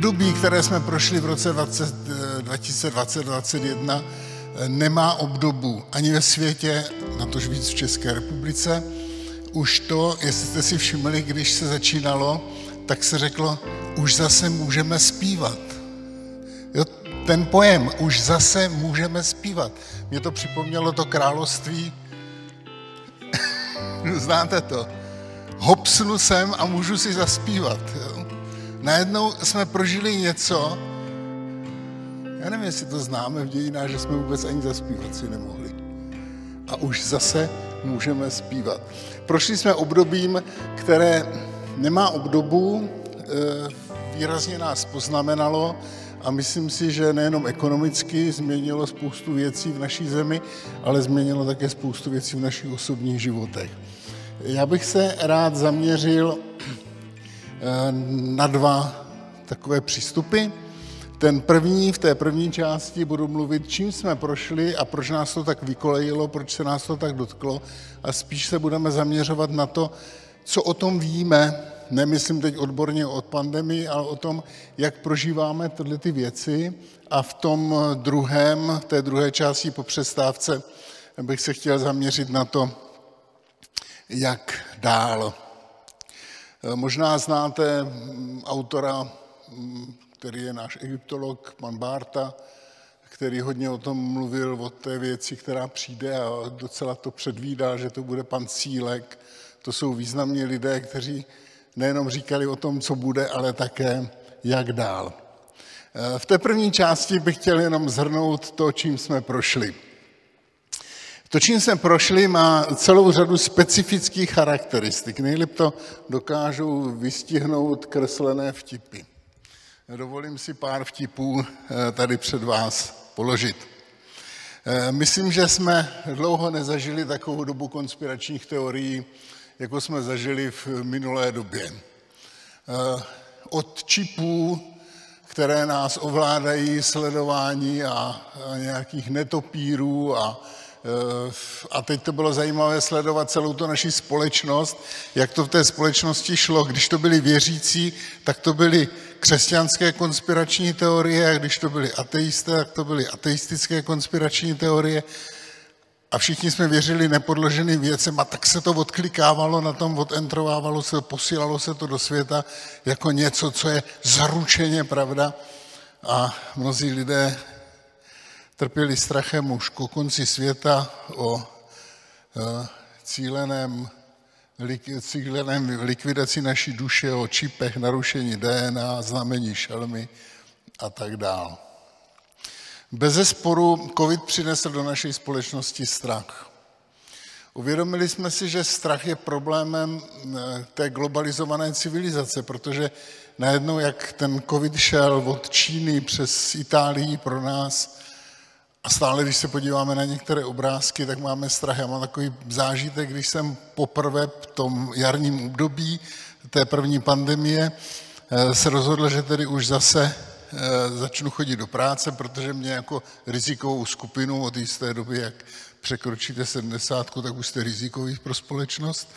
období, které jsme prošli v roce 2020-2021, nemá obdobu ani ve světě, na tož víc v České republice. Už to, jestli jste si všimli, když se začínalo, tak se řeklo, už zase můžeme zpívat. Jo, ten pojem, už zase můžeme zpívat. Mě to připomnělo to království, znáte to, hopsnu sem a můžu si zaspívat. Jo. Najednou jsme prožili něco, já nevím, jestli to známe v dějinách, že jsme vůbec ani zaspívat si nemohli. A už zase můžeme zpívat. Prošli jsme obdobím, které nemá obdobu, eh, výrazně nás poznamenalo a myslím si, že nejenom ekonomicky změnilo spoustu věcí v naší zemi, ale změnilo také spoustu věcí v našich osobních životech. Já bych se rád zaměřil na dva takové přístupy. Ten první, v té první části budu mluvit, čím jsme prošli a proč nás to tak vykolejilo, proč se nás to tak dotklo a spíš se budeme zaměřovat na to, co o tom víme, nemyslím teď odborně od pandemii, ale o tom, jak prožíváme tyhle ty věci a v tom druhém, té druhé části po přestávce bych se chtěl zaměřit na to, jak dál. Možná znáte autora který je náš egyptolog, pan Bárta, který hodně o tom mluvil, o té věci, která přijde a docela to předvídá, že to bude pan Cílek. To jsou významní lidé, kteří nejenom říkali o tom, co bude, ale také jak dál. V té první části bych chtěl jenom zhrnout to, čím jsme prošli. To, čím jsme prošli, má celou řadu specifických charakteristik. Nejlíp to dokážou vystihnout kreslené vtipy. Dovolím si pár vtipů eh, tady před vás položit. Eh, myslím, že jsme dlouho nezažili takovou dobu konspiračních teorií, jako jsme zažili v minulé době. Eh, od čipů, které nás ovládají, sledování a nějakých netopírů a a teď to bylo zajímavé sledovat celou tu naši společnost, jak to v té společnosti šlo. Když to byli věřící, tak to byly křesťanské konspirační teorie, a když to byly ateisté, tak to byly ateistické konspirační teorie. A všichni jsme věřili nepodloženým věcem a tak se to odklikávalo na tom, odentrovávalo se, posílalo se to do světa jako něco, co je zaručeně pravda. A mnozí lidé trpěli strachem už ku konci světa o e, cíleném, cíleném likvidaci naší duše, o čipech, narušení DNA, znamení šelmy a tak dál. Bez zesporu COVID přinesl do naší společnosti strach. Uvědomili jsme si, že strach je problémem e, té globalizované civilizace, protože najednou, jak ten COVID šel od Číny přes Itálii pro nás, a stále, když se podíváme na některé obrázky, tak máme strach. Já mám takový zážitek, když jsem poprvé v tom jarním období té první pandemie eh, se rozhodl, že tedy už zase eh, začnu chodit do práce, protože mě jako rizikovou skupinu od jisté doby, jak překročíte 70, tak už jste rizikový pro společnost.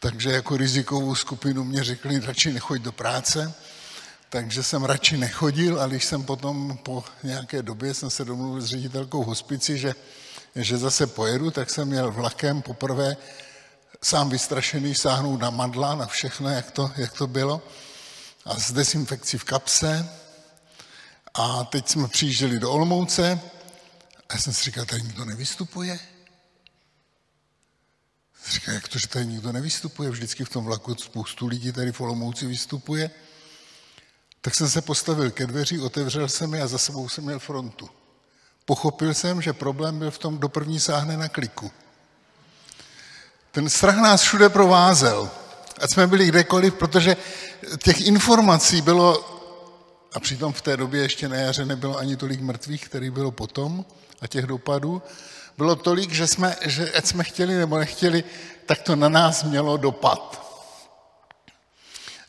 Takže jako rizikovou skupinu mě řekli, radši nechoď do práce takže jsem radši nechodil a když jsem potom po nějaké době jsem se domluvil s ředitelkou hospici, že, že zase pojedu, tak jsem měl vlakem poprvé sám vystrašený sáhnout na madla, na všechno, jak to, jak to bylo a s desinfekcí v kapse a teď jsme přijížděli do Olmouce a já jsem si říkal, tady nikdo nevystupuje. Říkal, jak to, že tady nikdo nevystupuje, vždycky v tom vlaku spoustu lidí tady v Olomouci vystupuje. Tak jsem se postavil ke dveří, otevřel jsem je a za sebou jsem měl frontu. Pochopil jsem, že problém byl v tom, kdo první sáhne na kliku. Ten strach nás všude provázel. Ať jsme byli kdekoliv, protože těch informací bylo, a přitom v té době ještě na jaře nebylo ani tolik mrtvých, který bylo potom, a těch dopadů, bylo tolik, že jsme, že ať jsme chtěli nebo nechtěli, tak to na nás mělo dopad.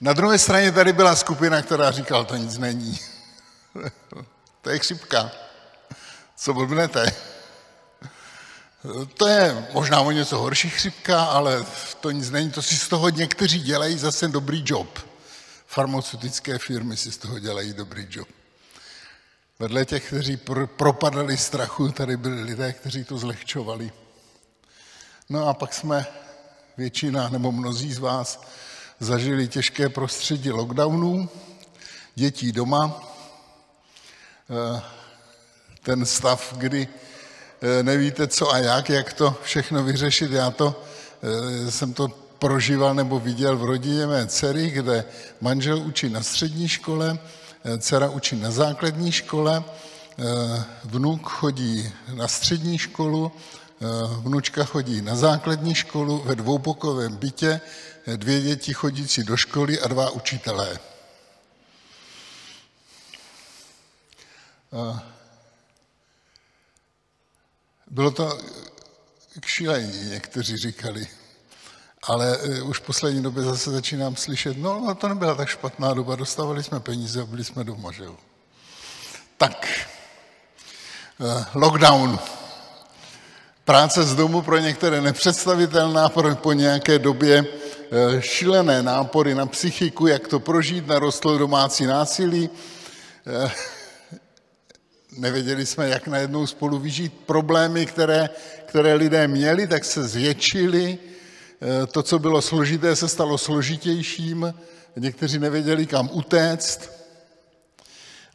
Na druhé straně tady byla skupina, která říkala, to nic není. to je chřipka. Co blbnete? To je možná o něco horší chřipka, ale to nic není. To si z toho někteří dělají zase dobrý job. farmaceutické firmy si z toho dělají dobrý job. Vedle těch, kteří pr- propadali strachu, tady byli lidé, kteří to zlehčovali. No a pak jsme většina nebo mnozí z vás zažili těžké prostředí lockdownů, dětí doma, eh, ten stav, kdy eh, nevíte co a jak, jak to všechno vyřešit. Já to, eh, jsem to prožíval nebo viděl v rodině mé dcery, kde manžel učí na střední škole, dcera učí na základní škole, vnuk chodí na střední školu, vnučka chodí na základní školu ve dvoupokovém bytě, dvě děti chodící do školy a dva učitelé. Bylo to k šílení, někteří říkali. Ale už v poslední době zase začínám slyšet, no, to nebyla tak špatná doba, dostávali jsme peníze a byli jsme doma, že jo. Tak, lockdown. Práce z domu pro některé nepředstavitelná, pro, po nějaké době e, šílené nápory na psychiku, jak to prožít, narostlo domácí násilí, nevěděli jsme, jak najednou spolu vyžít. Problémy, které, které lidé měli, tak se zvětšily. Eh, to, co bylo složité, se stalo složitějším. Někteří nevěděli, kam utéct.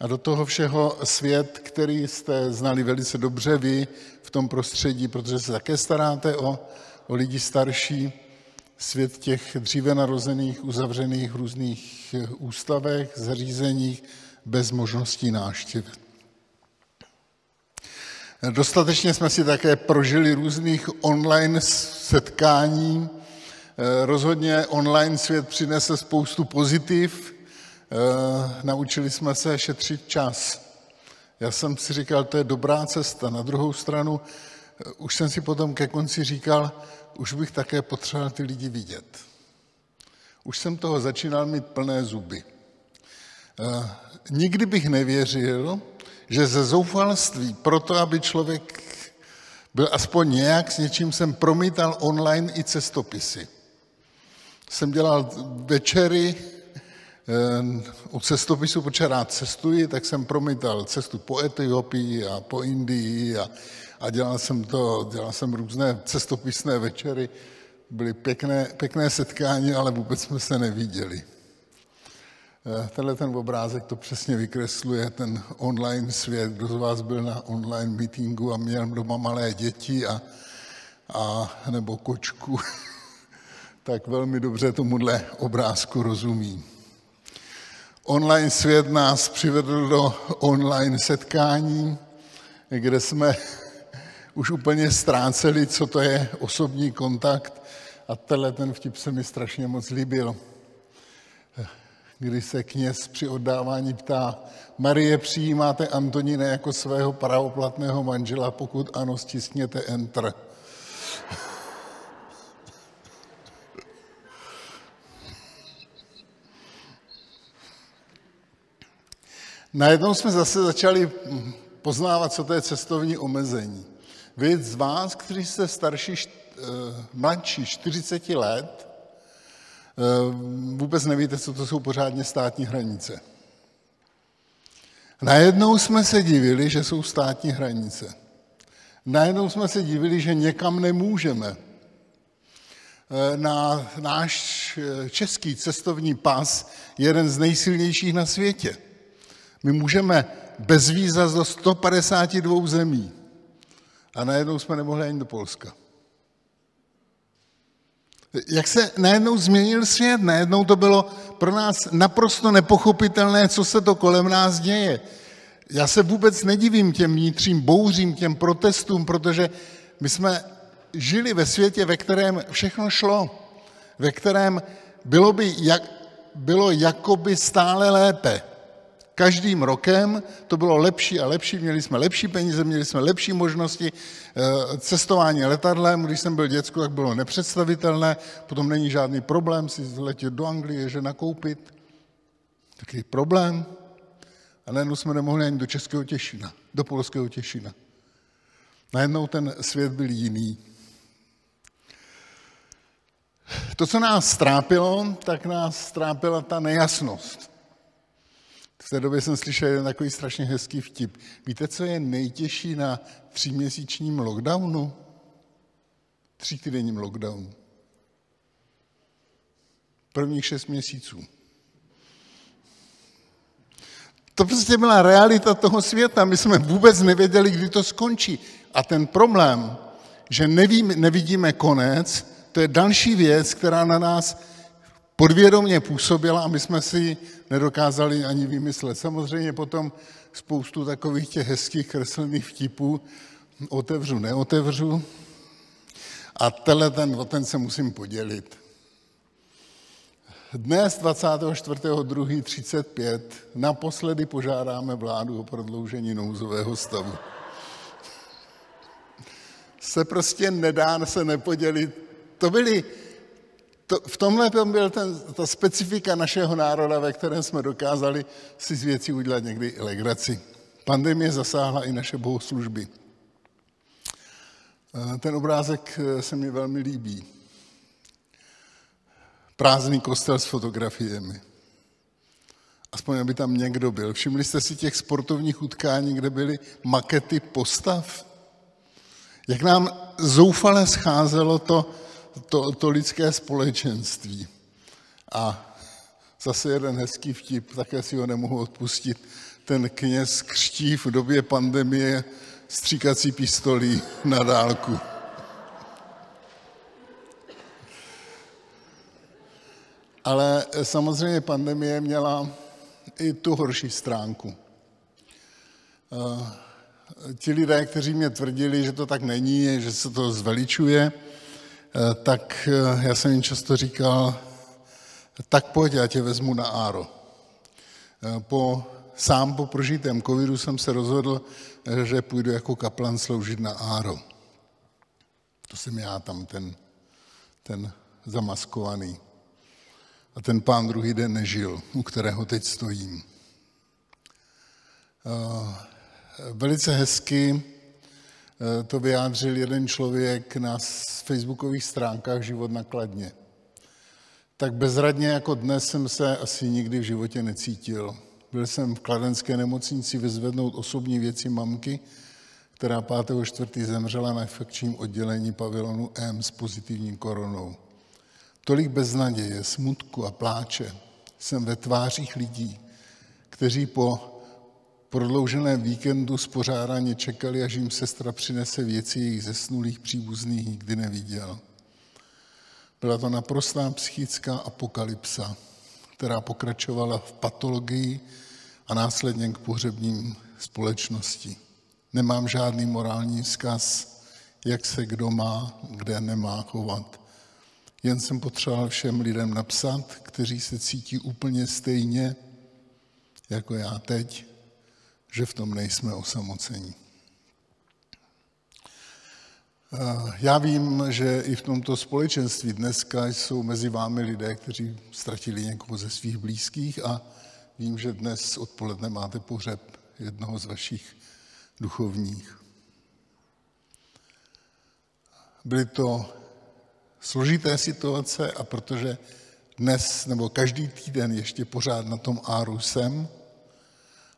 A do toho všeho svět, který jste znali velice dobře vy v tom prostředí, protože se také staráte o, o lidi starší, svět těch dříve narozených, uzavřených v různých eh, ústavech, zařízeních, bez možností návštěvy. Dostatečně jsme si také prožili různých online setkání. Eh, rozhodně online svět přinese spoustu pozitiv. Eh, naučili jsme se šetřit čas. Já jsem si říkal, to je dobrá cesta. Na druhou stranu, eh, už jsem si potom ke konci říkal, už bych také potřeboval ty lidi vidět. Už jsem toho začínal mít plné zuby. Nikdy bych nevěřil, že ze zoufalství, proto aby člověk byl aspoň nějak, s něčím jsem promítal online i cestopisy. Jsem dělal večery eh, u cestopisu, protože rád cestuji, tak jsem promítal cestu po Etiopii a po Indii a, a dělal jsem to, dělal jsem různé cestopisné večery. Byly pěkné, pěkné setkání, ale vůbec jsme se neviděli. Eh, tenhle ten obrázek to přesně vykresluje, ten online svět. Kdo z vás byl na online meetingu a měl doma malé děti a, a nebo kočku, tak velmi dobře tomuhle obrázku rozumí. Online svět nás přivedl do online setkání, kde jsme už úplně ztráceli, co to je osobní kontakt. A tenhle ten vtip se mi strašně moc líbil kdy se kněz při oddávání ptá, Marie, přijímáte Antonína jako svého pravoplatného manžela, pokud ano, stiskněte Enter. Najednou jsme zase začali poznávat, co to je cestovní omezení. Vy z vás, kteří jste starší, eh, mladší 40 let, Eh, vůbec nevíte, co to jsou pořádně státní hranice. Najednou jsme se divili, že jsou státní hranice. Najednou jsme se divili, že někam nemůžeme. Eh, na náš český cestovní pas je jeden z nejsilnějších na světě. My můžeme bez víza do 152 zemí. A najednou jsme nemohli ani do Polska jak se najednou změnil svět, najednou to bylo pro nás naprosto nepochopitelné, co se to kolem nás děje. Já se vůbec nedivím těm vnitřním bouřím, těm protestům, protože my jsme žili ve světě, ve kterém všechno šlo, ve kterém bylo by jak, bylo jakoby stále lépe. Každým rokem to bylo lepší a lepší, měli jsme lepší peníze, měli jsme lepší možnosti. Eh, cestování letadlem, když jsem byl děcku, tak bylo nepředstavitelné, potom není žádný problém si letět do Anglie, že nakoupit. Takový problém. A najednou jsme nemohli ani do Českého Těšina, do Polského Těšina. Najednou ten svět byl jiný. To, co nás strápilo, tak nás strápila ta nejasnost. V té době jsem slyšel jeden takový strašně hezký vtip. Víte, co je nejtěžší na tříměsíčním lockdownu? Třítýdenním lockdownu. Prvních šest měsíců. To prostě byla realita toho světa. My jsme vůbec nevěděli, kdy to skončí. A ten problém, že nevím, nevidíme konec, to je další věc, která na nás podvědomě působila a my jsme si nedokázali ani vymyslet. Samozřejmě potom spoustu takových těch hezkých kreslených vtipů otevřu, neotevřu. A tenhle ten, o ten se musím podělit. Dnes 24.2.35 naposledy požádáme vládu o prodloužení nouzového stavu. Se prostě nedá se nepodělit. To byly, to, v tomhle tom byl ten, ta specifika našeho národa, ve kterém jsme dokázali si z věcí udělat někdy legraci. Pandemie zasáhla i naše bohoslužby. Ten obrázek eh, se mi velmi líbí prázdný kostel s fotografiemi. Aspoň, aby tam někdo byl. Všimli jste si těch sportovních utkání, kde byly makety postav? Jak nám zoufale scházelo to, to, to lidské společenství. A zase jeden hezký vtip, také si ho nemohu odpustit. Ten kněz křtí v době pandemie stříkací pistolí na dálku. Ale samozřejmě pandemie měla i tu horší stránku. Eh, ti lidé, kteří mě tvrdili, že to tak není, že se to zveličuje, tak eh, já jsem jim často říkal, tak pojď, já tě vezmu na áro. Po, sám po prožitém covidu jsem se rozhodl, že půjdu jako kaplan sloužit na áro. To jsem já tam, ten, ten zamaskovaný. A ten pán druhý den nežil, u kterého teď stojím. Velice hezky to vyjádřil jeden člověk na facebookových stránkách Život nakladně. Tak bezradně jako dnes jsem se asi nikdy v životě necítil. Byl jsem v kladenské nemocnici vyzvednout osobní věci mamky, která 5.4. zemřela na infekčním oddělení pavilonu M s pozitivním koronou. Tolik beznaděje, smutku a pláče jsem ve tvářích lidí, kteří po prodlouženém víkendu spořádaně čekali, až jim sestra přinese věci jejich zesnulých příbuzných nikdy neviděl. Byla to naprostá psychická apokalypsa, která pokračovala v patologii a následně k pohřebním společnosti. Nemám žádný morální vzkaz, jak se kdo má, kde nemá chovat. Jen jsem potřeboval všem lidem napsat, kteří se cítí úplně stejně jako já teď, že v tom nejsme osamocení. Já vím, že i v tomto společenství dneska jsou mezi vámi lidé, kteří ztratili někoho ze svých blízkých a vím, že dnes odpoledne máte pohřeb jednoho z vašich duchovních. Byly to složité situace a protože dnes nebo každý týden ještě pořád na tom áru jsem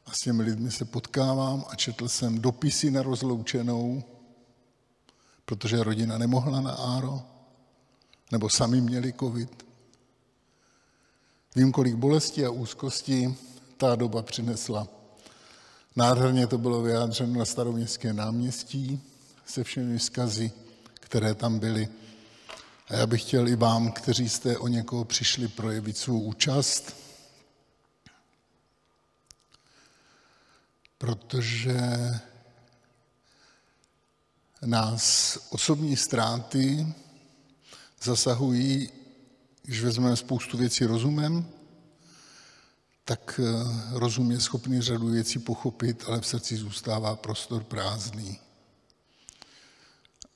a s těmi lidmi se potkávám a četl jsem dopisy na rozloučenou, protože rodina nemohla na áro, nebo sami měli covid. Vím, kolik bolesti a úzkosti ta doba přinesla. Nádherně to bylo vyjádřeno na staroměstském náměstí se všemi vzkazy, které tam byly. A já bych chtěl i vám, kteří jste o někoho přišli projevit svou účast, protože nás osobní ztráty zasahují, když vezmeme spoustu věcí rozumem, tak eh, rozum je schopný řadu věcí pochopit, ale v srdci zůstává prostor prázdný.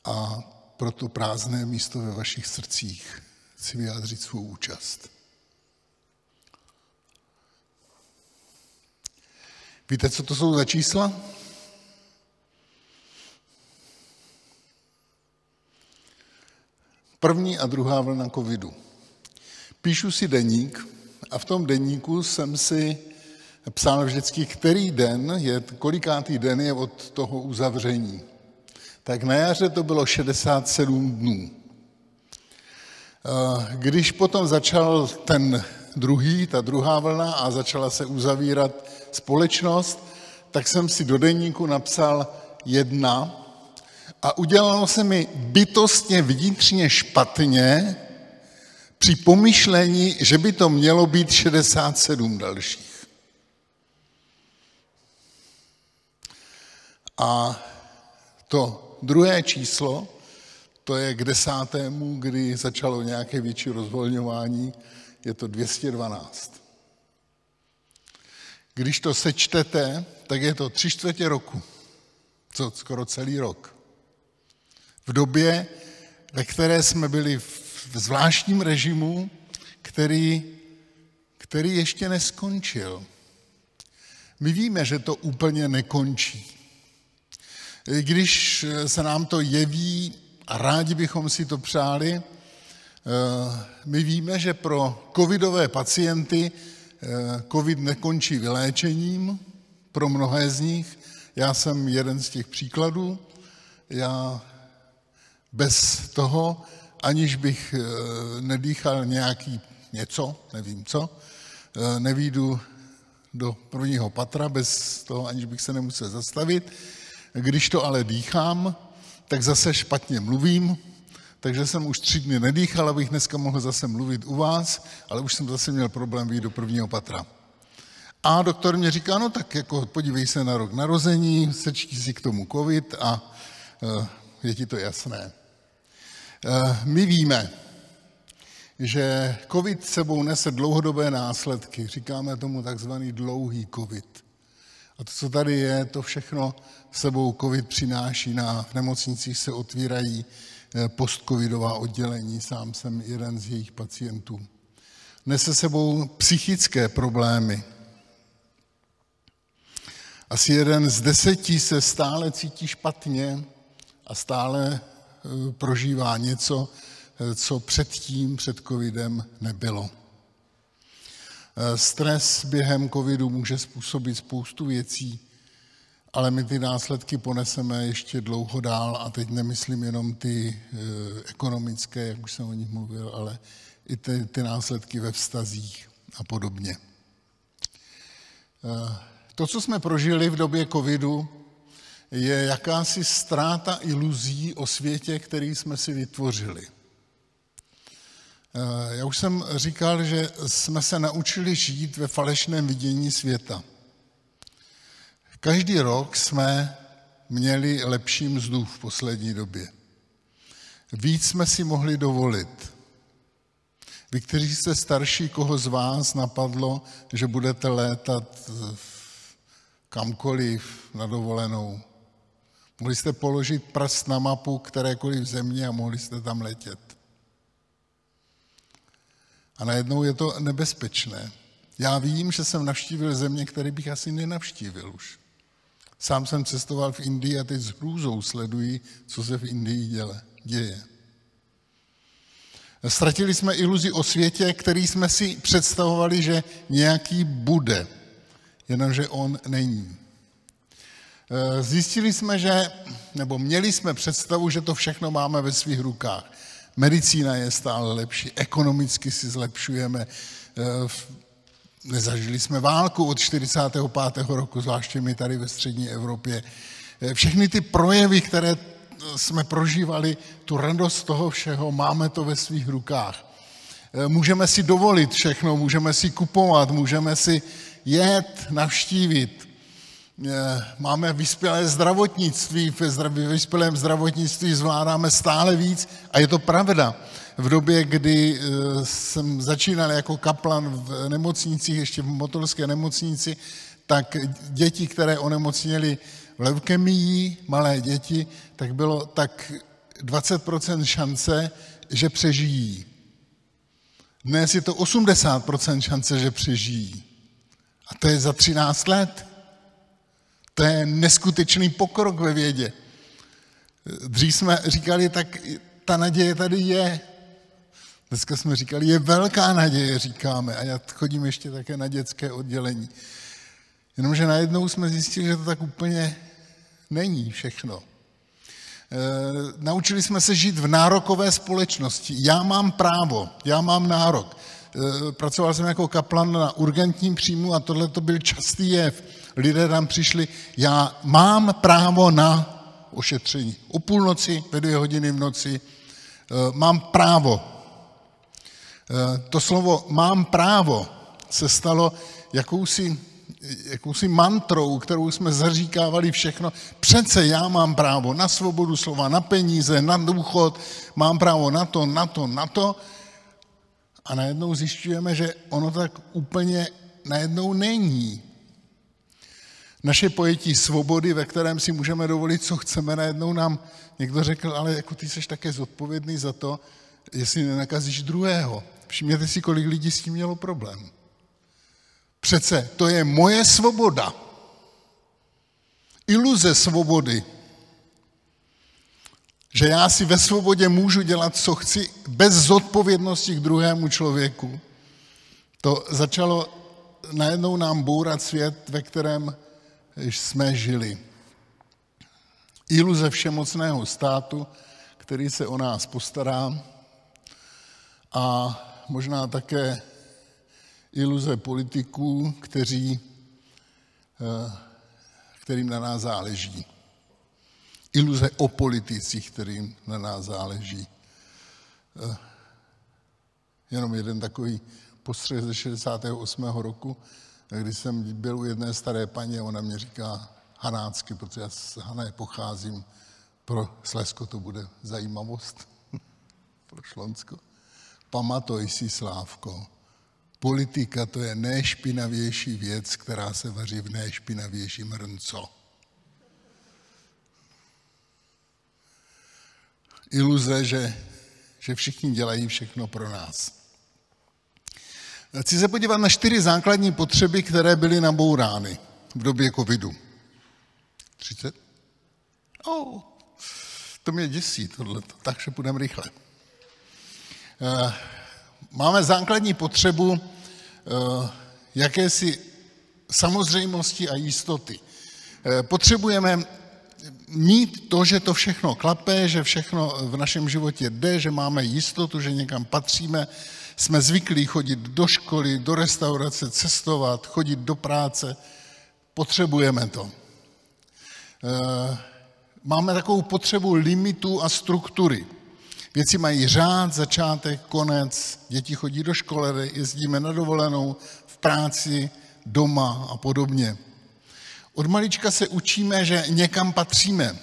A pro to prázdné místo ve vašich srdcích si vyjádřit svou účast. Víte, co to jsou za čísla? První a druhá vlna covidu. píšu si deník a v tom deníku jsem si psal vždycky, který den je, kolikátý den je od toho uzavření. Tak na jaře to bylo 67 dnů. Když potom začal ten druhý, ta druhá vlna a začala se uzavírat společnost, tak jsem si do denníku napsal jedna a udělalo se mi bytostně vnitřně špatně při pomyšlení, že by to mělo být 67 dalších. A to druhé číslo, to je k desátému, kdy začalo nějaké větší rozvolňování, je to 212. Když to sečtete, tak je to tři čtvrtě roku, co skoro celý rok. V době, ve které jsme byli v zvláštním režimu, který, který ještě neskončil. My víme, že to úplně nekončí. Když se nám to jeví a rádi bychom si to přáli, my víme, že pro covidové pacienty eh, covid nekončí vyléčením, pro mnohé z nich. Já jsem jeden z těch příkladů. Já bez toho, aniž bych eh, nedýchal nějaký něco, nevím co, nevídu do prvního patra, bez toho, aniž bych se nemusel zastavit. Když to ale dýchám, tak zase špatně mluvím, takže jsem už tři dny nedýchal, abych dneska mohl zase mluvit u vás, ale už jsem zase měl problém vyjít do prvního patra. A doktor mě říká, no tak jako podívej se na rok narození, sečti si k tomu covid a uh, je ti to jasné. Uh, my víme, že covid sebou nese dlouhodobé následky. Říkáme tomu takzvaný dlouhý covid. A to, co tady je, to všechno sebou covid přináší. Na v nemocnicích se otvírají eh, postcovidová oddělení, sám jsem jeden z jejich pacientů. Nese sebou psychické problémy. Asi jeden z deseti se stále cítí špatně a stále eh, prožívá něco, eh, co předtím, před covidem nebylo. Eh, stres během covidu může způsobit spoustu věcí, ale my ty následky poneseme ještě dlouho dál a teď nemyslím jenom ty eh, ekonomické, jak už jsem o nich mluvil, ale i ty, ty následky ve vztazích a podobně. Eh, to, co jsme prožili v době covidu, je jakási ztráta iluzí o světě, který jsme si vytvořili. Eh, já už jsem říkal, že jsme se naučili žít ve falešném vidění světa. Každý rok jsme měli lepší mzdu v poslední době. Víc jsme si mohli dovolit. Vy, kteří jste starší, koho z vás napadlo, že budete létat kamkoliv na dovolenou. Mohli jste položit prst na mapu kterékoliv země a mohli jste tam letět. A najednou je to nebezpečné. Já vím, že jsem navštívil země, které bych asi nenavštívil už. Sám jsem cestoval v Indii a teď s hrůzou sleduji, co se v Indii děle, děje. Ztratili jsme iluzi o světě, který jsme si představovali, že nějaký bude, jenomže on není. Zjistili jsme, že, nebo měli jsme představu, že to všechno máme ve svých rukách. Medicína je stále lepší, ekonomicky si zlepšujeme. Eh, nezažili jsme válku od 45. roku, zvláště my tady ve střední Evropě. Eh, všechny ty projevy, které jsme prožívali, tu radost toho všeho, máme to ve svých rukách. Eh, můžeme si dovolit všechno, můžeme si kupovat, můžeme si jet, navštívit. Eh, máme vyspělé zdravotnictví, ve vyspělém zdravotnictví zvládáme stále víc a je to pravda. V době, kdy eh, jsem začínal jako kaplan v nemocnicích, ještě v motorské nemocnici, tak děti, které onemocněly leukemii, malé děti, tak bylo tak 20% šance, že přežijí. Dnes je to 80% šance, že přežijí. A to je za 13 let. To je neskutečný pokrok ve vědě. Dřív jsme říkali, tak ta naděje tady je. Dneska jsme říkali, je velká naděje, říkáme, a já chodím ještě také na dětské oddělení. Jenomže najednou jsme zjistili, že to tak úplně není všechno. E, naučili jsme se žít v nárokové společnosti. Já mám právo, já mám nárok. E, pracoval jsem jako kaplan na urgentním příjmu a tohle to byl častý jev. Lidé tam přišli, já mám právo na ošetření. O půlnoci, ve dvě hodiny v noci, e, mám právo. E, to slovo mám právo se stalo jakousi jakousi mantrou, kterou jsme zaříkávali všechno. Přece já mám právo na svobodu slova, na peníze, na důchod, mám právo na to, na to, na to. A najednou zjišťujeme, že ono tak úplně najednou není. Naše pojetí svobody, ve kterém si můžeme dovolit, co chceme, najednou nám někdo řekl, ale jako ty jsi také zodpovědný za to, jestli nenakazíš druhého. Všimněte si, kolik lidí s tím mělo problém. Přece to je moje svoboda. Iluze svobody. Že já si ve svobodě můžu dělat, co chci, bez zodpovědnosti k druhému člověku. To začalo najednou nám bourat svět, ve kterém jsme žili. Iluze všemocného státu, který se o nás postará a možná také iluze politiků, kteří, eh, kterým na nás záleží. Iluze o politicích, kterým na nás záleží. Eh, jenom jeden takový postřeh ze 68. roku, když jsem byl u jedné staré paní a ona mě říká hanácky, protože já z Hané pocházím, pro Slesko to bude zajímavost, pro Šlonsko. Pamatuj si, Slávko, Politika to je nejšpinavější věc, která se vaří v nejšpinavějším hrnco. Iluze, že, že všichni dělají všechno pro nás. Chci se podívat na čtyři základní potřeby, které byly nabourány v době covidu. 30? Oh, to mě děsí tohle, takže půjdeme rychle. Uh, máme základní potřebu uh, jakési samozřejmosti a jistoty. Uh, potřebujeme mít to, že to všechno klape, že všechno v našem životě jde, že máme jistotu, že někam patříme. Jsme zvyklí chodit do školy, do restaurace, cestovat, chodit do práce. Potřebujeme to. Máme takovou potřebu limitu a struktury. Věci mají řád, začátek, konec, děti chodí do školy, jezdíme na dovolenou, v práci, doma a podobně. Od malička se učíme, že někam patříme. E,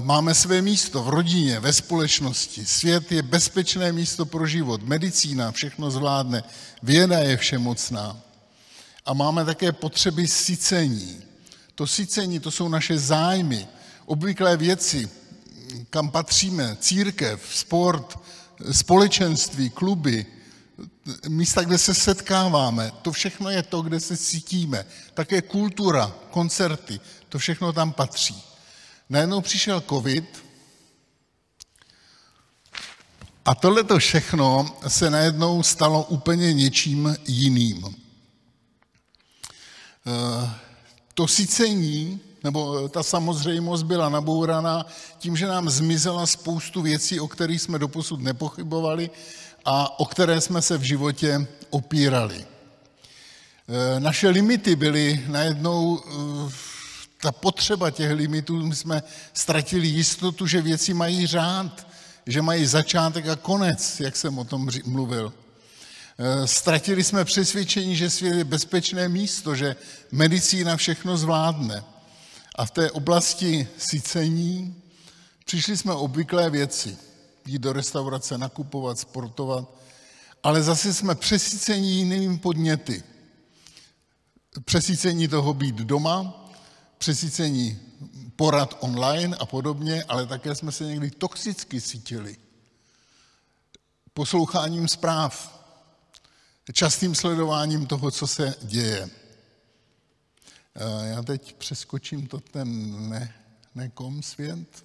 máme své místo v rodině, ve společnosti. Svět je bezpečné místo pro život. Medicína všechno zvládne. Věda je všemocná. A máme také potřeby sycení. To sycení, to jsou naše zájmy, obvyklé věci, kam patříme, církev, sport, společenství, kluby, místa, kde se setkáváme, to všechno je to, kde se cítíme. Také kultura, koncerty, to všechno tam patří. Najednou přišel covid a tohle všechno se najednou stalo úplně něčím jiným. Eh, to sícení nebo eh, ta samozřejmost byla nabouraná tím, že nám zmizela spoustu věcí, o kterých jsme doposud nepochybovali a o které jsme se v životě opírali. Eh, naše limity byly najednou, eh, ta potřeba těch limitů, my jsme ztratili jistotu, že věci mají řád, že mají začátek a konec, jak jsem o tom mluvil. Ztratili jsme přesvědčení, že svět je bezpečné místo, že medicína všechno zvládne. A v té oblasti sycení přišli jsme obvyklé věci. Jít do restaurace, nakupovat, sportovat, ale zase jsme přesycení jinými podněty. Přesycení toho být doma, přesycení porad online a podobně, ale také jsme se někdy toxicky cítili. Posloucháním zpráv, častým sledováním toho, co se děje. Eh, já teď přeskočím to ten ne, nekom svět.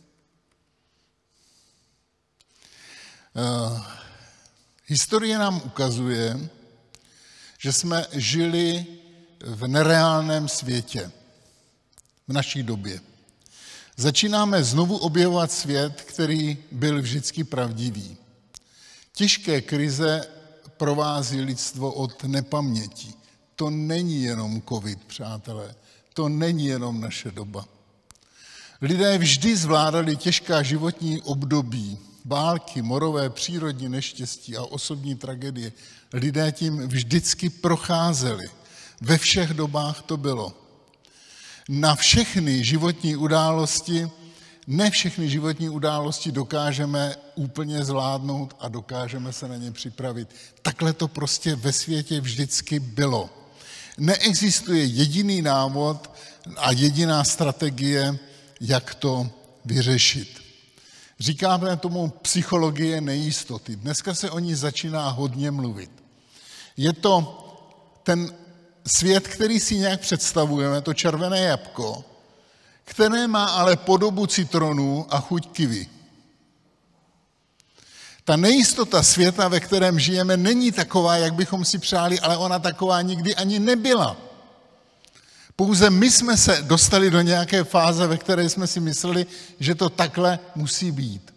Uh, historie nám ukazuje, že jsme žili v nereálném světě v naší době. Začínáme znovu objevovat svět, který byl vždycky pravdivý. Těžké krize provází lidstvo od nepaměti. To není jenom covid, přátelé. To není jenom naše doba. Lidé vždy zvládali těžká životní období, války, morové přírodní neštěstí a osobní tragédie. Lidé tím vždycky procházeli. Ve všech dobách to bylo. Na všechny životní události, ne všechny životní události dokážeme úplně zvládnout a dokážeme se na ně připravit. Takhle to prostě ve světě vždycky bylo. Neexistuje jediný návod a jediná strategie, jak to vyřešit. Říkáme tomu psychologie nejistoty. Dneska se o ní začíná hodně mluvit. Je to ten svět, který si nějak představujeme, to červené jabko, které má ale podobu citronu a chuť kivy. Ta nejistota světa, ve kterém žijeme, není taková, jak bychom si přáli, ale ona taková nikdy ani nebyla. Pouze my jsme se dostali do nějaké fáze, ve které jsme si mysleli, že to takhle musí být.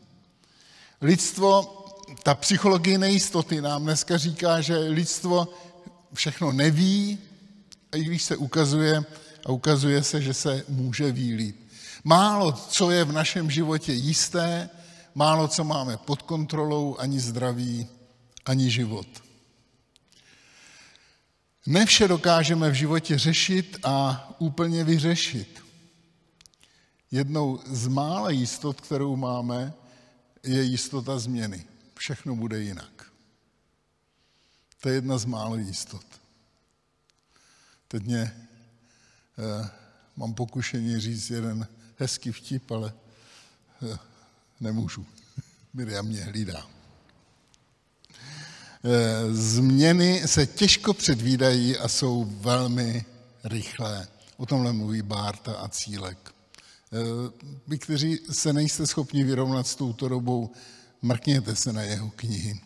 Lidstvo, ta psychologie nejistoty nám dneska říká, že lidstvo všechno neví, a i když se ukazuje, a ukazuje se, že se může výlít. Málo, co je v našem životě jisté, málo, co máme pod kontrolou, ani zdraví, ani život. Ne vše dokážeme v životě řešit a úplně vyřešit. Jednou z mála jistot, kterou máme, je jistota změny. Všechno bude jinak. To je jedna z málo jistot. Teď mě eh, mám pokušení říct jeden hezký vtip, ale eh, nemůžu. Miriam mě hlídá. Eh, změny se těžko předvídají a jsou velmi rychlé. O tomhle mluví Bárta a Cílek. Eh, vy, kteří se nejste schopni vyrovnat s touto dobou, mrkněte se na jeho knihy.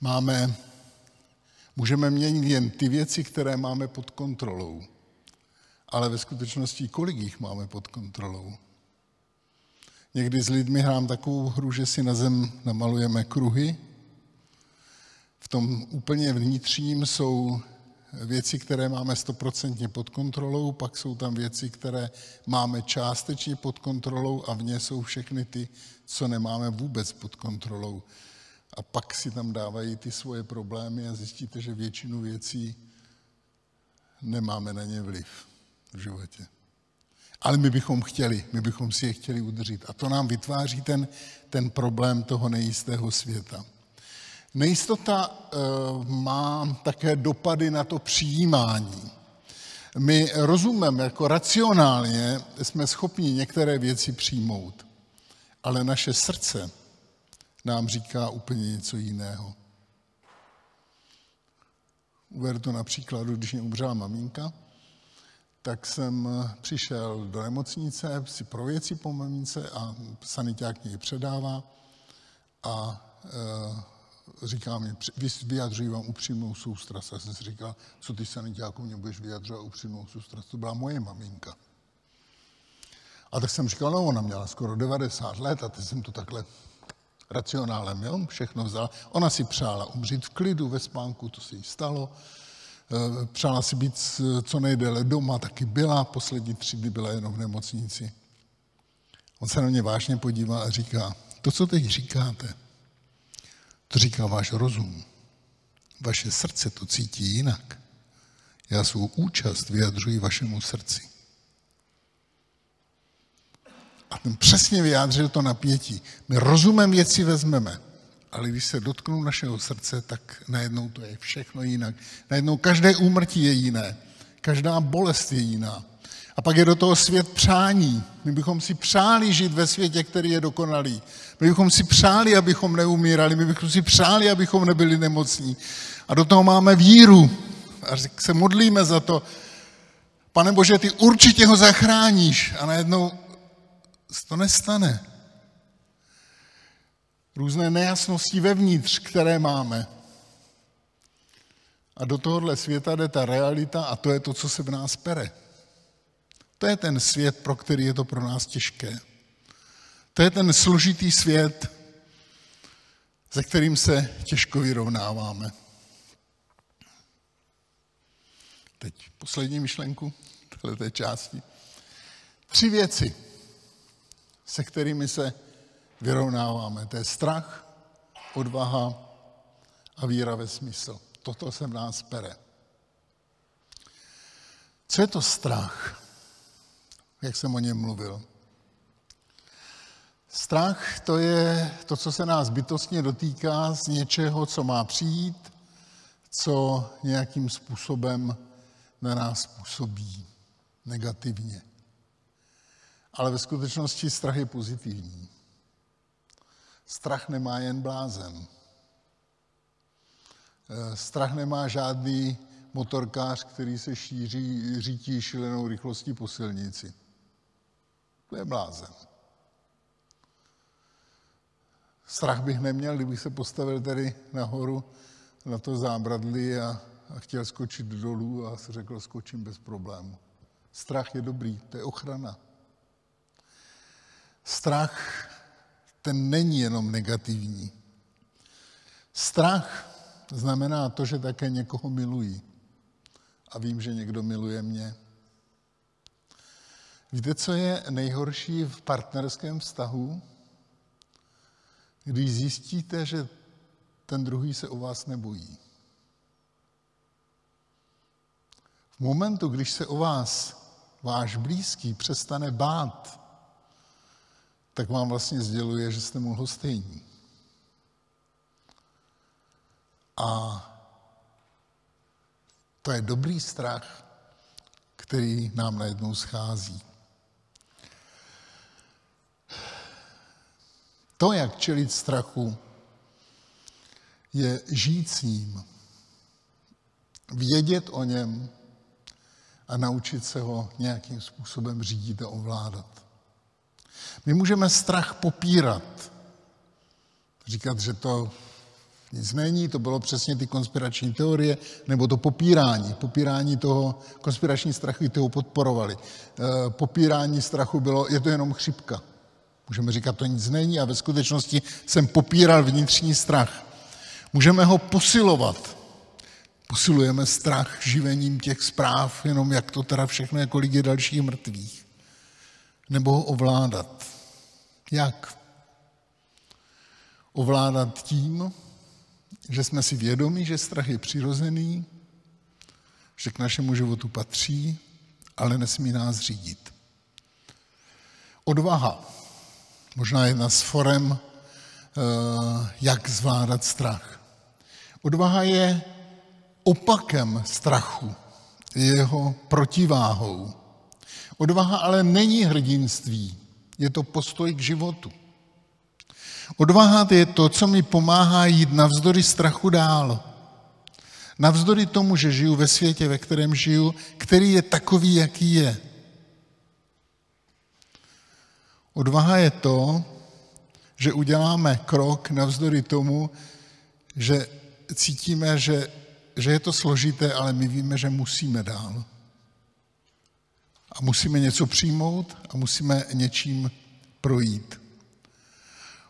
Máme, můžeme měnit jen ty věci, které máme pod kontrolou. Ale ve skutečnosti, kolik jich máme pod kontrolou? Někdy s lidmi hrám takovou hru, že si na zem namalujeme kruhy. V tom úplně vnitřním jsou věci, které máme stoprocentně pod kontrolou, pak jsou tam věci, které máme částečně pod kontrolou a v ně jsou všechny ty, co nemáme vůbec pod kontrolou. A pak si tam dávají ty svoje problémy a zjistíte, že většinu věcí nemáme na ně vliv v životě. Ale my bychom chtěli, my bychom si je chtěli udržet. A to nám vytváří ten, ten problém toho nejistého světa. Nejistota e, má také dopady na to přijímání. My rozumem, jako racionálně jsme schopni některé věci přijmout, ale naše srdce nám říká úplně něco jiného. Uvedu to na příkladu, když mě umřela maminka, tak jsem přišel do nemocnice si pro věci po mamince a saniták mě ji předává a e, říká mi, vyjadřuji vám upřímnou soustrast. Já jsem si říkal, co ty sanitáku mě budeš vyjadřovat upřímnou soustrast. To byla moje maminka. A tak jsem říkal, no ona měla skoro 90 let a teď jsem to takhle racionálem, jo, všechno vzala. Ona si přála umřít v klidu, ve spánku, to se jí stalo. Eh, přála si být co nejdéle doma, taky byla, poslední tři dny byla jenom v nemocnici. On se na mě vážně podíval a říká, to, co teď říkáte, to říká váš rozum. Vaše srdce to cítí jinak. Já svou účast vyjadřuji vašemu srdci. A ten přesně vyjádřil to napětí. My rozumem věci vezmeme, ale když se dotknou našeho srdce, tak najednou to je všechno jinak. Najednou každé úmrtí je jiné, každá bolest je jiná. A pak je do toho svět přání. My bychom si přáli žít ve světě, který je dokonalý. My bychom si přáli, abychom neumírali, my bychom si přáli, abychom nebyli nemocní. A do toho máme víru. A se modlíme za to. Pane Bože, ty určitě ho zachráníš. A najednou to nestane. Různé nejasnosti vevnitř, které máme. A do tohohle světa jde ta realita a to je to, co se v nás pere. To je ten svět, pro který je to pro nás těžké. To je ten složitý svět, se kterým se těžko vyrovnáváme. Teď poslední myšlenku této části. Tři věci, se kterými se vyrovnáváme. To je strach, odvaha a víra ve smysl. Toto se v nás pere. Co je to strach? Jak jsem o něm mluvil. Strach to je to, co se nás bytostně dotýká z něčeho, co má přijít, co nějakým způsobem na nás působí negativně. Ale ve skutečnosti strach je pozitivní. Strach nemá jen blázen. Eh, strach nemá žádný motorkář, který se šíří, řítí šilenou rychlostí po silnici. To je blázen. Strach bych neměl, kdybych se postavil tady nahoru na to zábradlí a, a chtěl skočit dolů a se řekl, skočím bez problému. Strach je dobrý, to je ochrana. Strach, ten není jenom negativní. Strach znamená to, že také někoho milují. A vím, že někdo miluje mě. Víte, co je nejhorší v partnerském vztahu? Když zjistíte, že ten druhý se o vás nebojí. V momentu, když se o vás váš blízký přestane bát, tak vám vlastně sděluje, že jste mu lhostejní. A to je dobrý strach, který nám najednou schází. To, jak čelit strachu, je žít s ním, vědět o něm a naučit se ho nějakým způsobem řídit a ovládat. My můžeme strach popírat, říkat, že to nic není, to bylo přesně ty konspirační teorie, nebo to popírání. Popírání toho, konspirační strachy toho podporovali. E, popírání strachu bylo, je to jenom chřipka. Můžeme říkat, to nic není a ve skutečnosti jsem popíral vnitřní strach. Můžeme ho posilovat. Posilujeme strach živením těch zpráv, jenom jak to teda všechno kolik je dalších mrtvých. Nebo ho ovládat. Jak? Ovládat tím, že jsme si vědomi, že strach je přirozený, že k našemu životu patří, ale nesmí nás řídit. Odvaha možná jedna z forem, eh, jak zvládat strach. Odvaha je opakem strachu, je jeho protiváhou. Odvaha ale není hrdinství, je to postoj k životu. Odvaha je to, co mi pomáhá jít navzdory strachu dál. Navzdory tomu, že žiju ve světě, ve kterém žiju, který je takový, jaký je. Odvaha je to, že uděláme krok navzdory tomu, že cítíme, že, že je to složité, ale my víme, že musíme dál. A musíme něco přijmout a musíme něčím projít.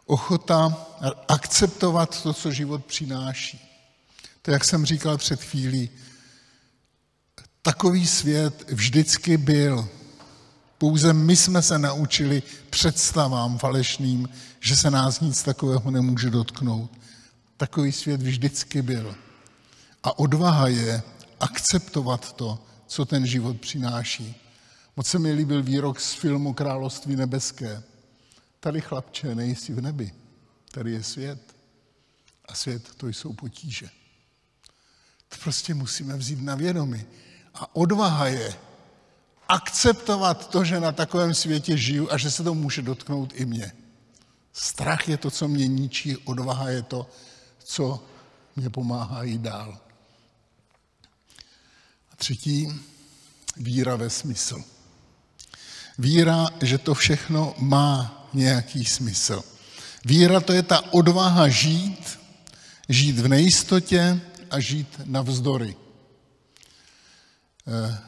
Ochota akceptovat to, co život přináší. To, jak jsem říkal před chvílí, takový svět vždycky byl. Pouze my jsme se naučili představám falešným, že se nás nic takového nemůže dotknout. Takový svět vždycky byl. A odvaha je akceptovat to, co ten život přináší. Moc se mi líbil výrok z filmu Království nebeské. Tady, chlapče, nejsi v nebi. Tady je svět. A svět, to jsou potíže. To prostě musíme vzít na vědomí. A odvaha je akceptovat to, že na takovém světě žiju a že se to může dotknout i mě. Strach je to, co mě ničí, odvaha je to, co mě pomáhá jít dál. A třetí, víra ve smysl. Víra, že to všechno má nějaký smysl. Víra to je ta odvaha žít, žít v nejistotě a žít navzdory. Eh,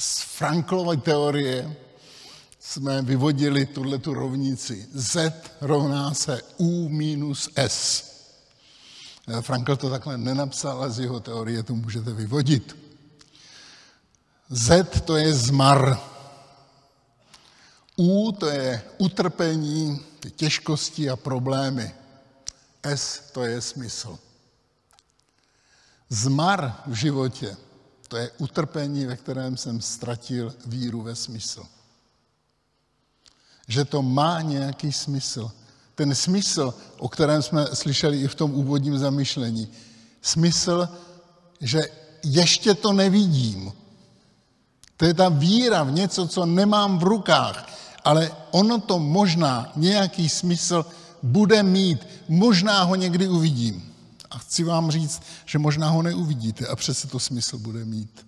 z Franklovy teorie jsme vyvodili tuto rovnici. Z rovná se U minus S. Eh, Frankl to takhle nenapsal, ale z jeho teorie to můžete vyvodit. Z to je zmar. U to je utrpení, ty těžkosti a problémy. S to je smysl. Zmar v životě, to je utrpení, ve kterém jsem ztratil víru ve smysl. Že to má nějaký smysl. Ten smysl, o kterém jsme slyšeli i v tom úvodním zamyšlení. Smysl, že ještě to nevidím. To je ta víra v něco, co nemám v rukách, ale ono to možná nějaký smysl bude mít. Možná ho někdy uvidím. A chci vám říct, že možná ho neuvidíte a přece to smysl bude mít.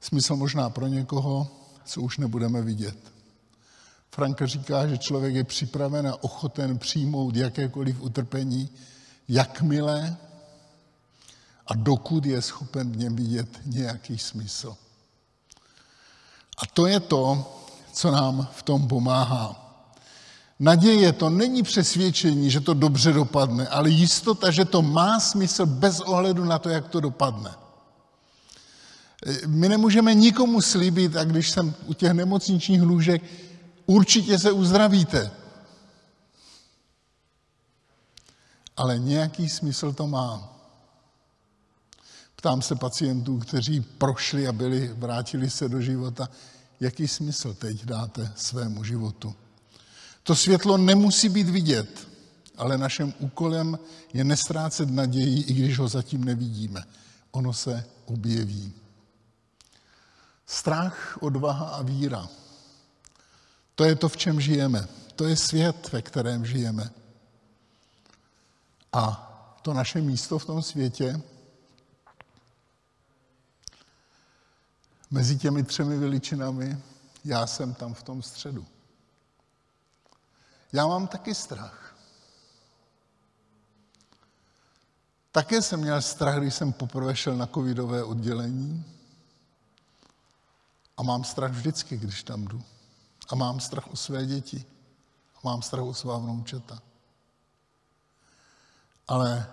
Smysl možná pro někoho, co už nebudeme vidět. Frank říká, že člověk je připraven a ochoten přijmout jakékoliv utrpení, jakmile a dokud je schopen v něm vidět nějaký smysl. A to je to, co nám v tom pomáhá. Naděje to není přesvědčení, že to dobře dopadne, ale jistota, že to má smysl bez ohledu na to, jak to dopadne. My nemůžeme nikomu slíbit, a když jsem u těch nemocničních lůžek, určitě se uzdravíte. Ale nějaký smysl to má. Ptám se pacientů, kteří prošli a byli, vrátili se do života, jaký smysl teď dáte svému životu. To světlo nemusí být vidět, ale naším úkolem je nestrácet naději, i když ho zatím nevidíme. Ono se objeví. Strach, odvaha a víra. To je to, v čem žijeme. To je svět, ve kterém žijeme. A to naše místo v tom světě mezi těmi třemi veličinami, já jsem tam v tom středu. Já mám taky strach. Také jsem měl strach, když jsem poprvé šel na covidové oddělení. A mám strach vždycky, když tam jdu. A mám strach o své děti. A mám strach o svá vnoučata. Ale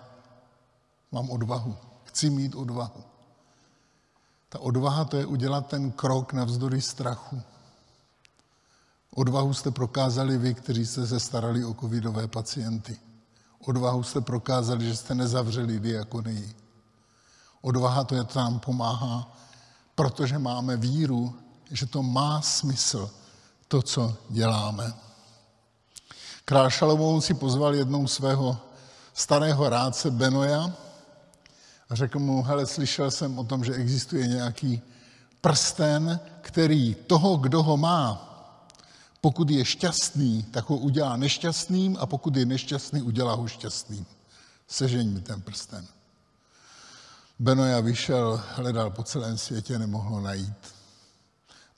mám odvahu. Chci mít odvahu. Ta odvaha to je udělat ten krok navzdory strachu. Odvahu jste prokázali vy, kteří jste se starali o covidové pacienty. Odvahu jste prokázali, že jste nezavřeli diakonii. Odvaha to je, to nám pomáhá, protože máme víru, že to má smysl, to, co děláme. Král Šalomoun si pozval jednou svého starého rádce Benoja a řekl mu, hele, slyšel jsem o tom, že existuje nějaký prsten, který toho, kdo ho má, pokud je šťastný, tak ho udělá nešťastným a pokud je nešťastný, udělá ho šťastným. Sežeň mi ten prsten. Benoja vyšel, hledal po celém světě, nemohl ho najít.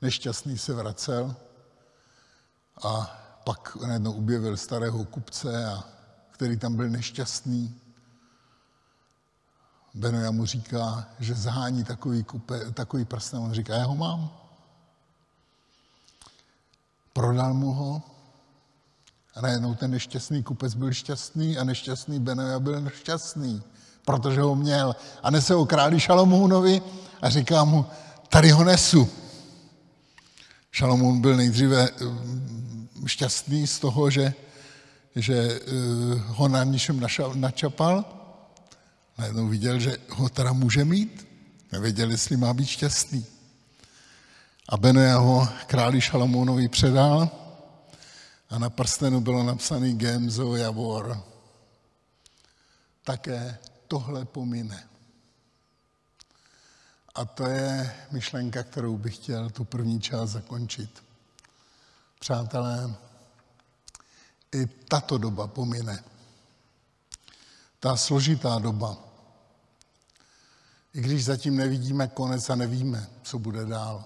Nešťastný se vracel a pak najednou objevil starého kupce, a, který tam byl nešťastný. Benoja mu říká, že zhání takový, kupe, takový prsten. On říká, já ho mám. Prodal mu ho a najednou ten nešťastný kupec byl šťastný a nešťastný Benoja byl nešťastný, protože ho měl. A nese ho králi Šalomounovi a říká mu, tady ho nesu. Šalomoun byl nejdříve eh, šťastný z toho, že, že eh, ho na ničem načapal. Najednou viděl, že ho teda může mít. Nevěděl, jestli má být šťastný. A Benoja ho králi Šalamounovi předal a na prstenu bylo napsaný Gemzo Javor. Také tohle pomine. A to je myšlenka, kterou bych chtěl tu první část zakončit. Přátelé, i tato doba pomine. Ta složitá doba. I když zatím nevidíme konec a nevíme, co bude dál.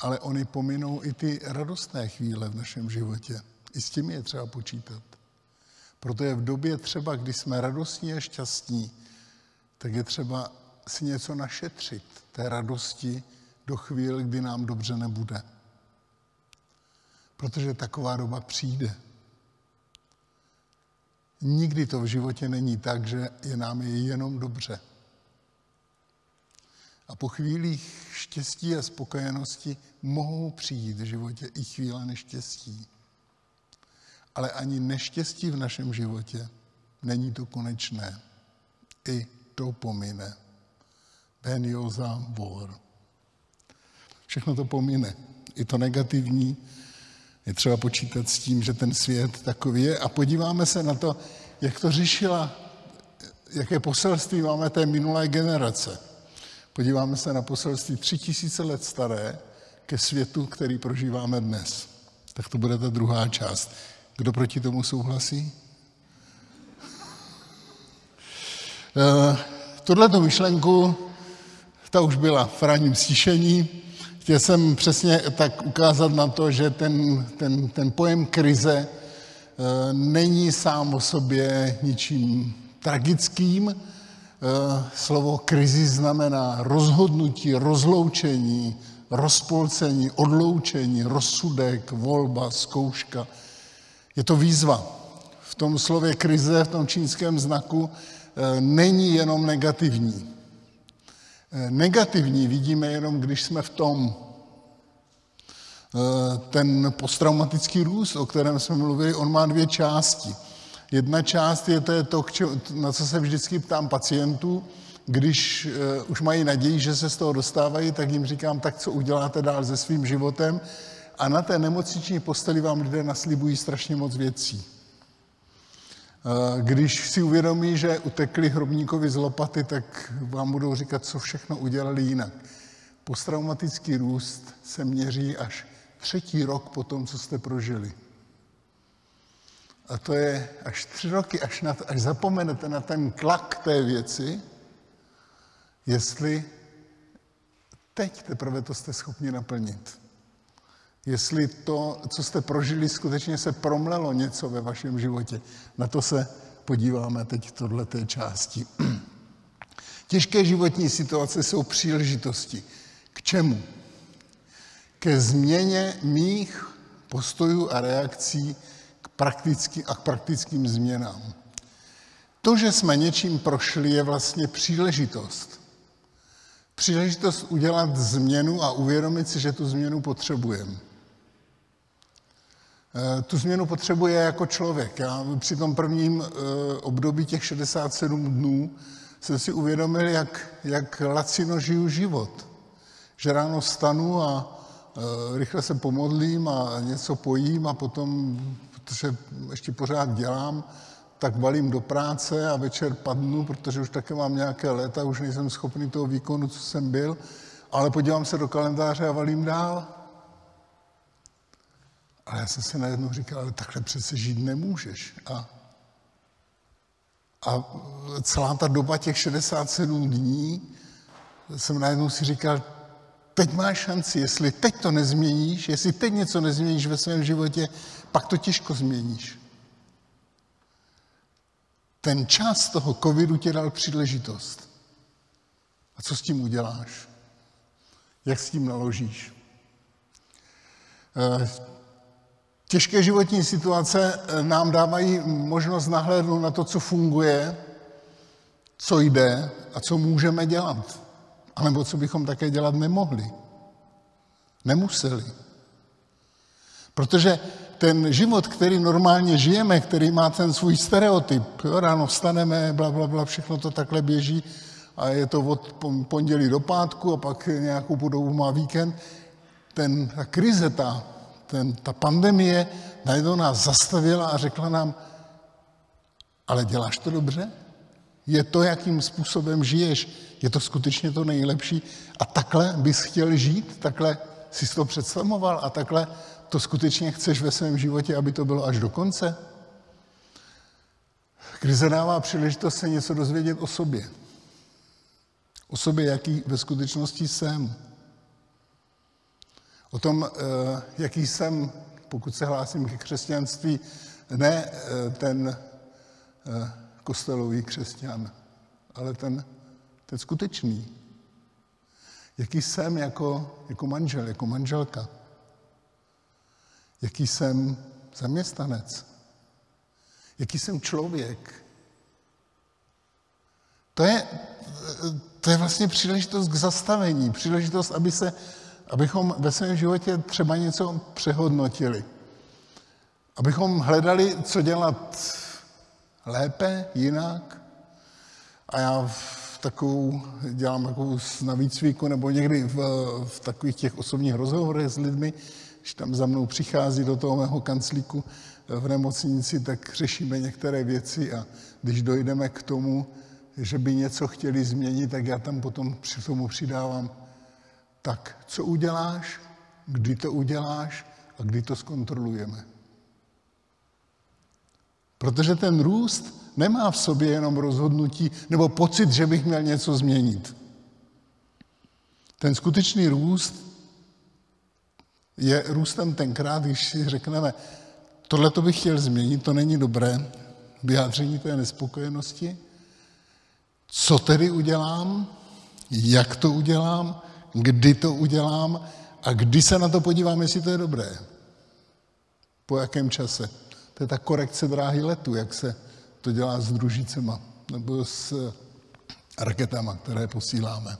ale oni pominou i ty radostné chvíle v našem životě. I s tím je třeba počítat. Proto je v době třeba, kdy jsme radostní a šťastní, tak je třeba si něco našetřit té radosti do chvíle, kdy nám dobře nebude. Protože taková doba přijde. Nikdy to v životě není tak, že je nám je jenom dobře. A po chvílích štěstí a spokojenosti mohou přijít v životě i chvíle neštěstí. Ale ani neštěstí v našem životě není to konečné. I to pomine. Ben Joza Bor. Všechno to pomine. I to negativní. Je třeba počítat s tím, že ten svět takový je. A podíváme se na to, jak to řešila, jaké poselství máme té minulé generace. Podíváme se na poselství tři tisíce let staré ke světu, který prožíváme dnes. Tak to bude ta druhá část. Kdo proti tomu souhlasí? Eh, Tuhle myšlenku, ta už byla v ranním stišení. Chtěl jsem přesně tak ukázat na to, že ten, ten, ten pojem krize eh, není sám o sobě ničím tragickým, Eh, slovo krizi znamená rozhodnutí, rozloučení, rozpolcení, odloučení, rozsudek, volba, zkouška. Je to výzva. V tom slově krize, v tom čínském znaku, eh, není jenom negativní. Eh, negativní vidíme jenom, když jsme v tom. Ten posttraumatický růst, o kterém jsme mluvili, on má dvě části. Jedna část je to, je to na co se vždycky ptám pacientů, když uh, už mají naději, že se z toho dostávají, tak jim říkám, tak co uděláte dál se svým životem. A na té nemocniční posteli vám lidé naslibují strašně moc věcí. Uh, když si uvědomí, že utekli hrobníkovi z lopaty, tak vám budou říkat, co všechno udělali jinak. Posttraumatický růst se měří až třetí rok po tom, co jste prožili. A to je až tři roky, až, na, až zapomenete na ten tlak té věci, jestli teď teprve to jste schopni naplnit. Jestli to, co jste prožili, skutečně se promlelo něco ve vašem životě. Na to se podíváme teď v tohleté části. Těžké životní situace jsou příležitosti. K čemu? Ke změně mých postojů a reakcí praktický, a k praktickým změnám. To, že jsme něčím prošli, je vlastně příležitost. Příležitost udělat změnu a uvědomit si, že tu změnu potřebujeme. Eh, tu změnu potřebuje jako člověk. Já při tom prvním eh, období těch 67 dnů jsem si uvědomil, jak, jak lacino žiju život. Že ráno stanu a eh, rychle se pomodlím a něco pojím a potom protože ještě pořád dělám, tak valím do práce a večer padnu, protože už také mám nějaké léta, už nejsem schopný toho výkonu, co jsem byl, ale podívám se do kalendáře a valím dál. Ale já jsem si najednou říkal, ale takhle přece žít nemůžeš. A, a celá ta doba těch 67 dní jsem najednou si říkal, teď máš šanci, jestli teď to nezměníš, jestli teď něco nezměníš ve svém životě, pak to těžko změníš. Ten čas toho covidu tě dal příležitost. A co s tím uděláš? Jak s tím naložíš? Eh, těžké životní situace eh, nám dávají možnost nahlédnout na to, co funguje, co jde a co můžeme dělat. A nebo co bychom také dělat nemohli. Nemuseli. Protože ten život, který normálně žijeme, který má ten svůj stereotyp, jo, ráno vstaneme, bla, bla, bla, všechno to takhle běží a je to od pondělí do pátku a pak nějakou podobu má víkend, ten, ta krize, ta, ten, ta pandemie najednou nás zastavila a řekla nám, ale děláš to dobře? Je to, jakým způsobem žiješ, je to skutečně to nejlepší a takhle bys chtěl žít, takhle jsi to představoval a takhle to skutečně chceš ve svém životě, aby to bylo až do konce? Krize dává příležitost se něco dozvědět o sobě. O sobě, jaký ve skutečnosti jsem. O tom, eh, jaký jsem, pokud se hlásím ke křesťanství, ne eh, ten eh, kostelový křesťan, ale ten, ten skutečný. Jaký jsem jako, jako manžel, jako manželka. Jaký jsem zaměstnanec. Jaký jsem člověk. To je, to je vlastně příležitost k zastavení, příležitost, aby se, abychom ve svém životě třeba něco přehodnotili. Abychom hledali, co dělat lépe, jinak. A já v takovou, dělám takovou na výcviku nebo někdy v, v takových těch osobních rozhovorech s lidmi, když tam za mnou přichází do toho mého kanclíku v nemocnici, tak řešíme některé věci a když dojdeme k tomu, že by něco chtěli změnit, tak já tam potom při tomu přidávám, tak co uděláš, kdy to uděláš a kdy to zkontrolujeme. Protože ten růst nemá v sobě jenom rozhodnutí nebo pocit, že bych měl něco změnit. Ten skutečný růst je růstem tenkrát, když si řekneme, tohle to bych chtěl změnit, to není dobré, vyjádření té nespokojenosti, co tedy udělám, jak to udělám, kdy to udělám a kdy se na to podívám, jestli to je dobré. Po jakém čase. To je ta korekce dráhy letu, jak se to dělá s družicema nebo s raketama, které posíláme.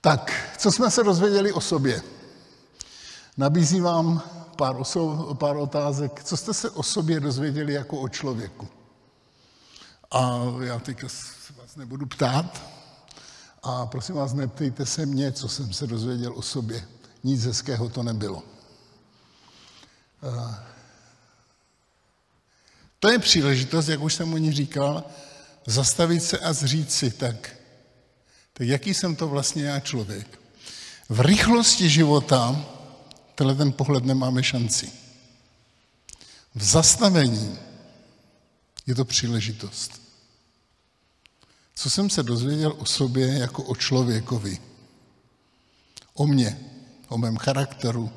Tak, co jsme se dozvěděli o sobě? Nabízím vám pár, oso- pár otázek. Co jste se o sobě dozvěděli jako o člověku? A já teď vás nebudu ptát. A prosím vás, neptejte se mě, co jsem se dozvěděl o sobě. Nic hezkého to nebylo. To je příležitost, jak už jsem o ní říkal, zastavit se a zříct si tak, tak jaký jsem to vlastně já člověk. V rychlosti života tenhle ten pohled nemáme šanci. V zastavení je to příležitost. Co jsem se dozvěděl o sobě jako o člověkovi? O mně, o mém charakteru,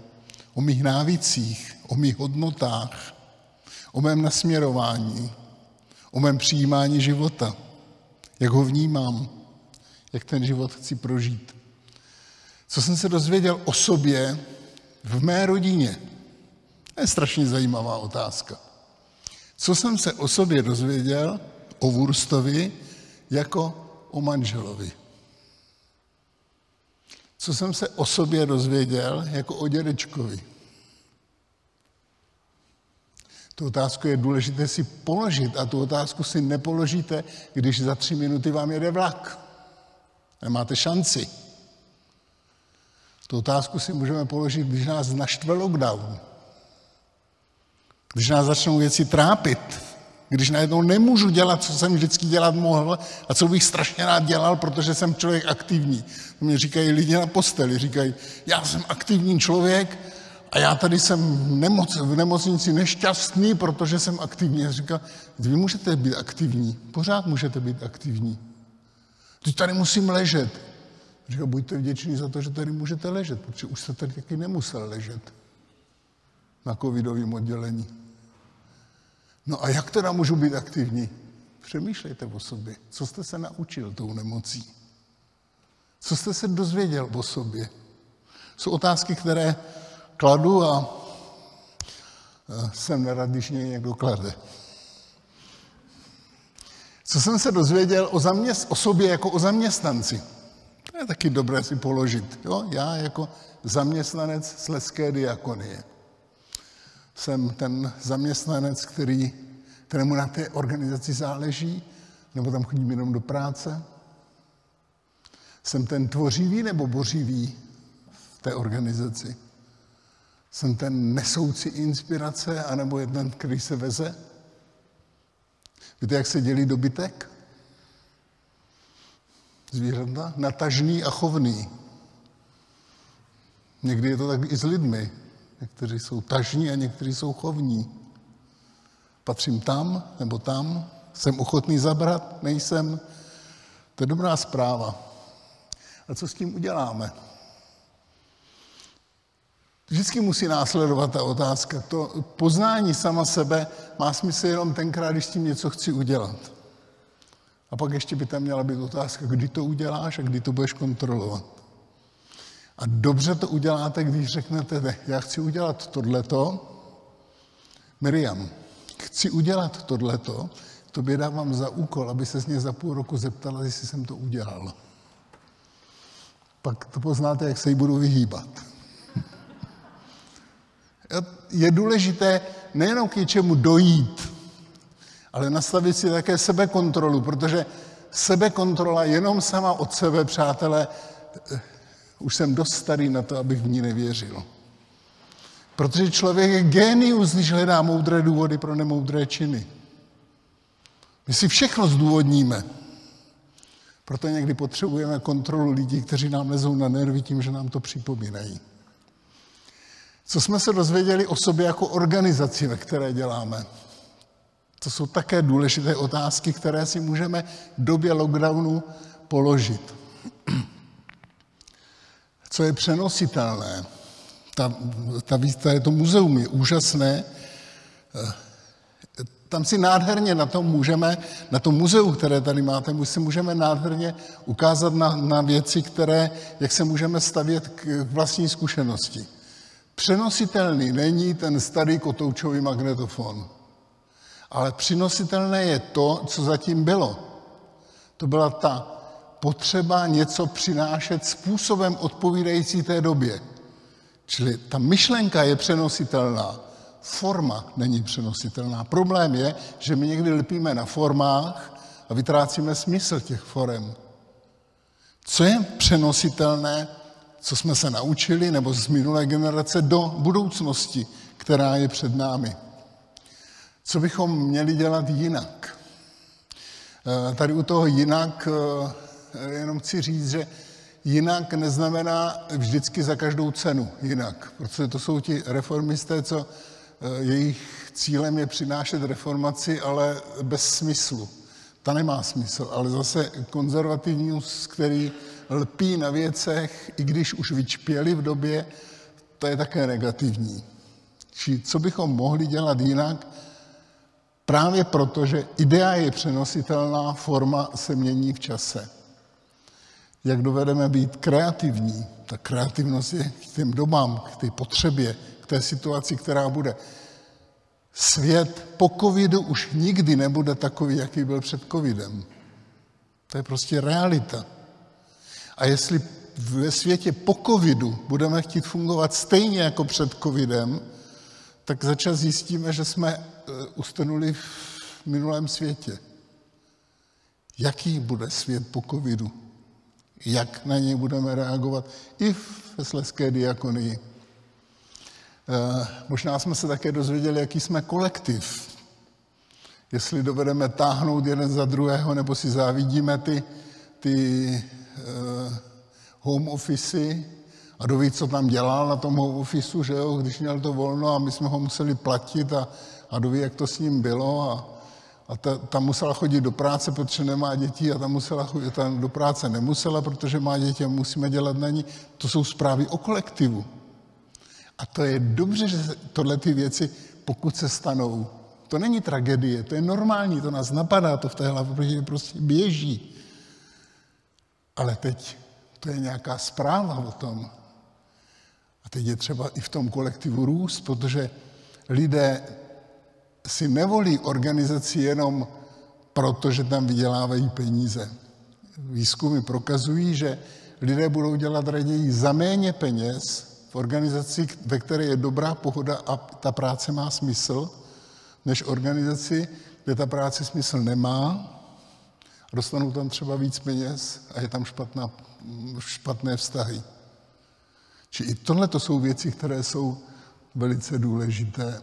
o mých návicích, o mých hodnotách, o mém nasměrování, o mém přijímání života, jak ho vnímám, jak ten život chci prožít. Co jsem se dozvěděl o sobě v mé rodině? To je strašně zajímavá otázka. Co jsem se o sobě dozvěděl, o Wurstovi, jako o manželovi? Co jsem se o sobě dozvěděl, jako o dědečkovi? Tu otázku je důležité si položit a tu otázku si nepoložíte, když za tři minuty vám jede vlak. Nemáte šanci. Tu otázku si můžeme položit, když nás naštve lockdown. Když nás začnou věci trápit. Když najednou nemůžu dělat, co jsem vždycky dělat mohl a co bych strašně rád dělal, protože jsem člověk aktivní. Mě říkají lidi na posteli, říkají, já jsem aktivní člověk, a já tady jsem nemoc, v nemocnici nešťastný, protože jsem aktivní. Já říkám, vy můžete být aktivní, pořád můžete být aktivní. Teď tady musím ležet. Říká, buďte vděční za to, že tady můžete ležet, protože už jste tady taky nemusel ležet na covidovém oddělení. No a jak teda můžu být aktivní? Přemýšlejte o sobě. Co jste se naučil tou nemocí? Co jste se dozvěděl o sobě? Jsou otázky, které kladu a jsem nerad, když mě někdo klade. Co jsem se dozvěděl o, zaměst, o sobě jako o zaměstnanci? To je taky dobré si položit. Jo? Já jako zaměstnanec Sleské diakonie. Jsem ten zaměstnanec, který, kterému na té organizaci záleží, nebo tam chodím jenom do práce. Jsem ten tvořivý nebo bořivý v té organizaci. Jsem ten nesoucí inspirace, anebo jeden, který se veze? Víte, jak se dělí dobytek? Zvířata? Natažný a chovný. Někdy je to tak i s lidmi. Někteří jsou tažní a někteří jsou chovní. Patřím tam nebo tam, jsem ochotný zabrat, nejsem. To je dobrá zpráva. A co s tím uděláme? Vždycky musí následovat ta otázka. To poznání sama sebe má smysl jenom tenkrát, když s tím něco chci udělat. A pak ještě by tam měla být otázka, kdy to uděláš a kdy to budeš kontrolovat. A dobře to uděláte, když řeknete, já chci udělat tohleto, Miriam, chci udělat tohleto, tobě dávám za úkol, aby se z něj za půl roku zeptala, jestli jsem to udělal. Pak to poznáte, jak se jí budu vyhýbat. Je důležité nejenom k něčemu dojít, ale nastavit si také sebekontrolu, protože sebekontrola jenom sama od sebe, přátelé, už jsem dost starý na to, abych v ní nevěřil. Protože člověk je génius, když hledá moudré důvody pro nemoudré činy. My si všechno zdůvodníme. Proto někdy potřebujeme kontrolu lidí, kteří nám lezou na nervy tím, že nám to připomínají. Co jsme se dozvěděli o sobě jako organizaci, ve které děláme? To jsou také důležité otázky, které si můžeme v době lockdownu položit. Co je přenositelné? Ta, ta, ta, to muzeum je úžasné. Tam si nádherně na tom můžeme, na tom muzeu, které tady máte, si můžeme nádherně ukázat na, na věci, které, jak se můžeme stavět k vlastní zkušenosti. Přenositelný není ten starý kotoučový magnetofon. Ale přinositelné je to, co zatím bylo. To byla ta potřeba něco přinášet způsobem odpovídající té době. Čili ta myšlenka je přenositelná, forma není přenositelná. Problém je, že my někdy lpíme na formách a vytrácíme smysl těch forem. Co je přenositelné, co jsme se naučili, nebo z minulé generace do budoucnosti, která je před námi. Co bychom měli dělat jinak? Eh, tady u toho jinak eh, jenom chci říct, že jinak neznamená vždycky za každou cenu jinak, protože to jsou ti reformisté, co eh, jejich cílem je přinášet reformaci, ale bez smyslu. Ta nemá smysl, ale zase konzervativní, který lpí na věcech, i když už vyčpěli v době, to je také negativní. Či co bychom mohli dělat jinak, Právě proto, že idea je přenositelná, forma se mění v čase. Jak dovedeme být kreativní, ta kreativnost je k těm dobám, k té potřebě, k té situaci, která bude. Svět po covidu už nikdy nebude takový, jaký byl před covidem. To je prostě realita. A jestli ve světě po covidu budeme chtít fungovat stejně jako před covidem, tak začas zjistíme, že jsme e, ustanuli v minulém světě. Jaký bude svět po covidu? Jak na něj budeme reagovat i ve Sleské diakonii? E, možná jsme se také dozvěděli, jaký jsme kolektiv. Jestli dovedeme táhnout jeden za druhého, nebo si závidíme ty, ty uh, home office, a kdo ví, co tam dělal na tom home officeu, že jo, když měl to volno a my jsme ho museli platit a, a kdo ví, jak to s ním bylo a, a ta, tam musela chodit do práce, protože nemá děti a tam, musela chodit, tam do práce nemusela, protože má děti a musíme dělat na ní. To jsou zprávy o kolektivu. A to je dobře, že tohle ty věci, pokud se stanou, to není tragédie, to je normální, to nás napadá, to v té hlavě protože prostě běží. Ale teď to je nějaká zpráva o tom, a teď je třeba i v tom kolektivu růst, protože lidé si nevolí organizaci jenom proto, že tam vydělávají peníze. Výzkumy prokazují, že lidé budou dělat raději za méně peněz v organizaci, ve které je dobrá pohoda a ta práce má smysl, než organizaci, kde ta práce smysl nemá, dostanou tam třeba víc peněz a je tam špatná, špatné vztahy. Či i tohle to jsou věci, které jsou velice důležité.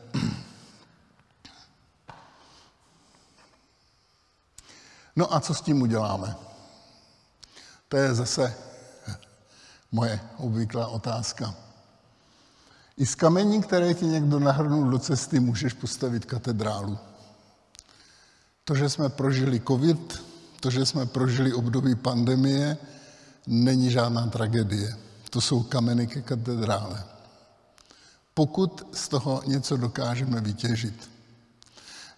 No a co s tím uděláme? To je zase moje obvyklá otázka. I z kamení, které ti někdo nahrnul do cesty, můžeš postavit katedrálu. To, že jsme prožili covid, to, že jsme prožili období pandemie, není žádná tragédie to jsou kameny ke katedrále. pokud z toho něco dokážeme vytěžit.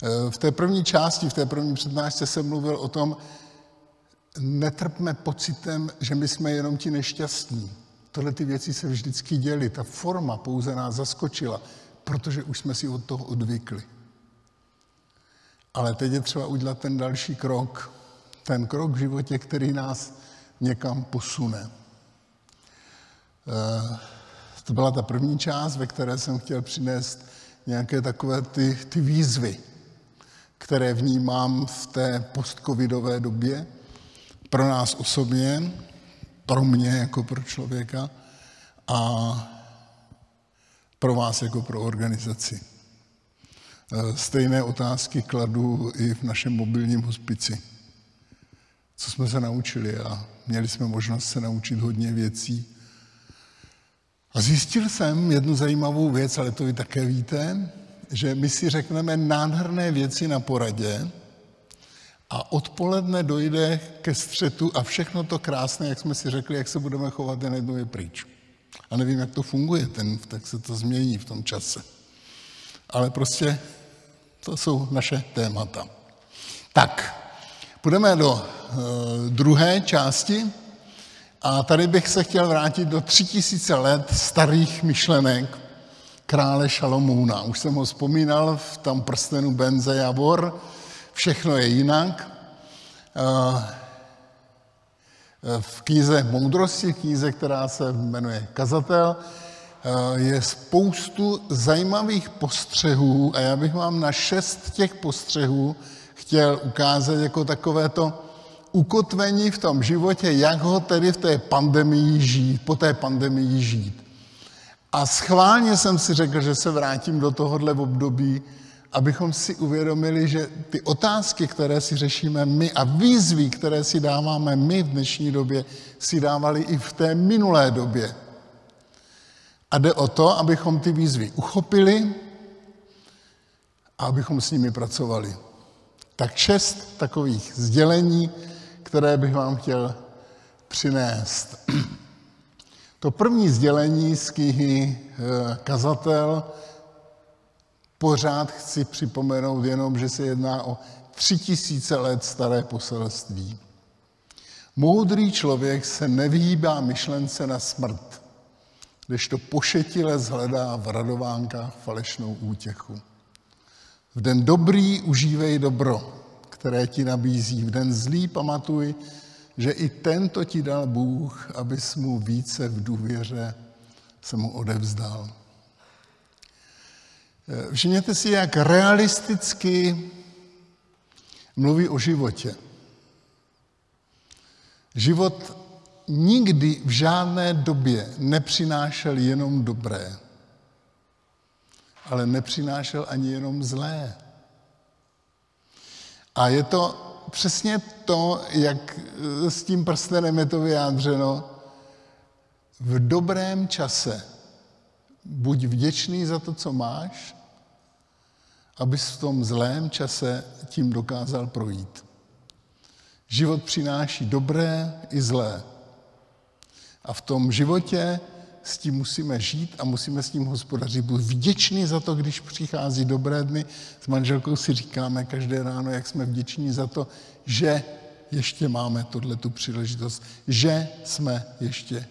Eh, v té první části, v té první přednášce jsem mluvil o tom, netrpme pocitem, že my jsme jenom ti nešťastní. Tohle ty věci se vždycky děly, ta forma pouze nás zaskočila, protože už jsme si od toho odvykli. Ale teď je třeba udělat ten další krok, ten krok v životě, který nás někam posune. Eh, to byla ta první část, ve které jsem chtěl přinést nějaké takové ty, ty výzvy, které vnímám v té postcovidové době, pro nás osobně, pro mě jako pro člověka a pro vás jako pro organizaci. E, stejné otázky kladu i v našem mobilním hospici. Co jsme se naučili a měli jsme možnost se naučit hodně věcí. A zjistil jsem jednu zajímavou věc, ale to vy také víte, že my si řekneme nádherné věci na poradě a odpoledne dojde ke střetu a všechno to krásné, jak jsme si řekli, jak se budeme chovat, jen jednou je pryč. A nevím, jak to funguje, ten, tak se to změní v tom čase. Ale prostě to jsou naše témata. Tak, půjdeme do uh, druhé části a tady bych se chtěl vrátit do tři tisíce let starých myšlenek, krále Šalomůna. Už jsem ho vzpomínal v tam prstenu Benze Javor, všechno je jinak. Eh, v knize Moudrosti, knize, která se jmenuje Kazatel, eh, je spoustu zajímavých postřehů a já bych vám na šest těch postřehů chtěl ukázat jako takové to ukotvení v tom životě, jak ho tedy v té pandemii žít, po té pandemii žít. A schválně jsem si řekl, že se vrátím do tohohle období, abychom si uvědomili, že ty otázky, které si řešíme my a výzvy, které si dáváme my v dnešní době, si dávali i v té minulé době. A jde o to, abychom ty výzvy uchopili a abychom s nimi pracovali. Tak šest takových sdělení, které bych vám chtěl přinést. To první sdělení z knihy eh, Kazatel pořád chci připomenout jenom, že se jedná o tři tisíce let staré poselství. Moudrý člověk se nevyhýbá myšlence na smrt, to pošetile zhledá v radovánkách falešnou útěchu. V den dobrý užívej dobro, které ti nabízí. V den zlý pamatuj, že i tento ti dal Bůh, abys mu více v důvěře se mu odevzdal. Všimněte si, jak realisticky mluví o životě. Život nikdy v žádné době nepřinášel jenom dobré, ale nepřinášel ani jenom zlé. A je to přesně to, jak s tím prstenem je to vyjádřeno. V dobrém čase buď vděčný za to, co máš, abys v tom zlém čase tím dokázal projít. Život přináší dobré i zlé. A v tom životě s tím musíme žít a musíme s tím hospodařit. Budu vděčný za to, když přichází dobré dny. S manželkou si říkáme každé ráno, jak jsme vděční za to, že ještě máme tohle tu příležitost, že jsme ještě eh,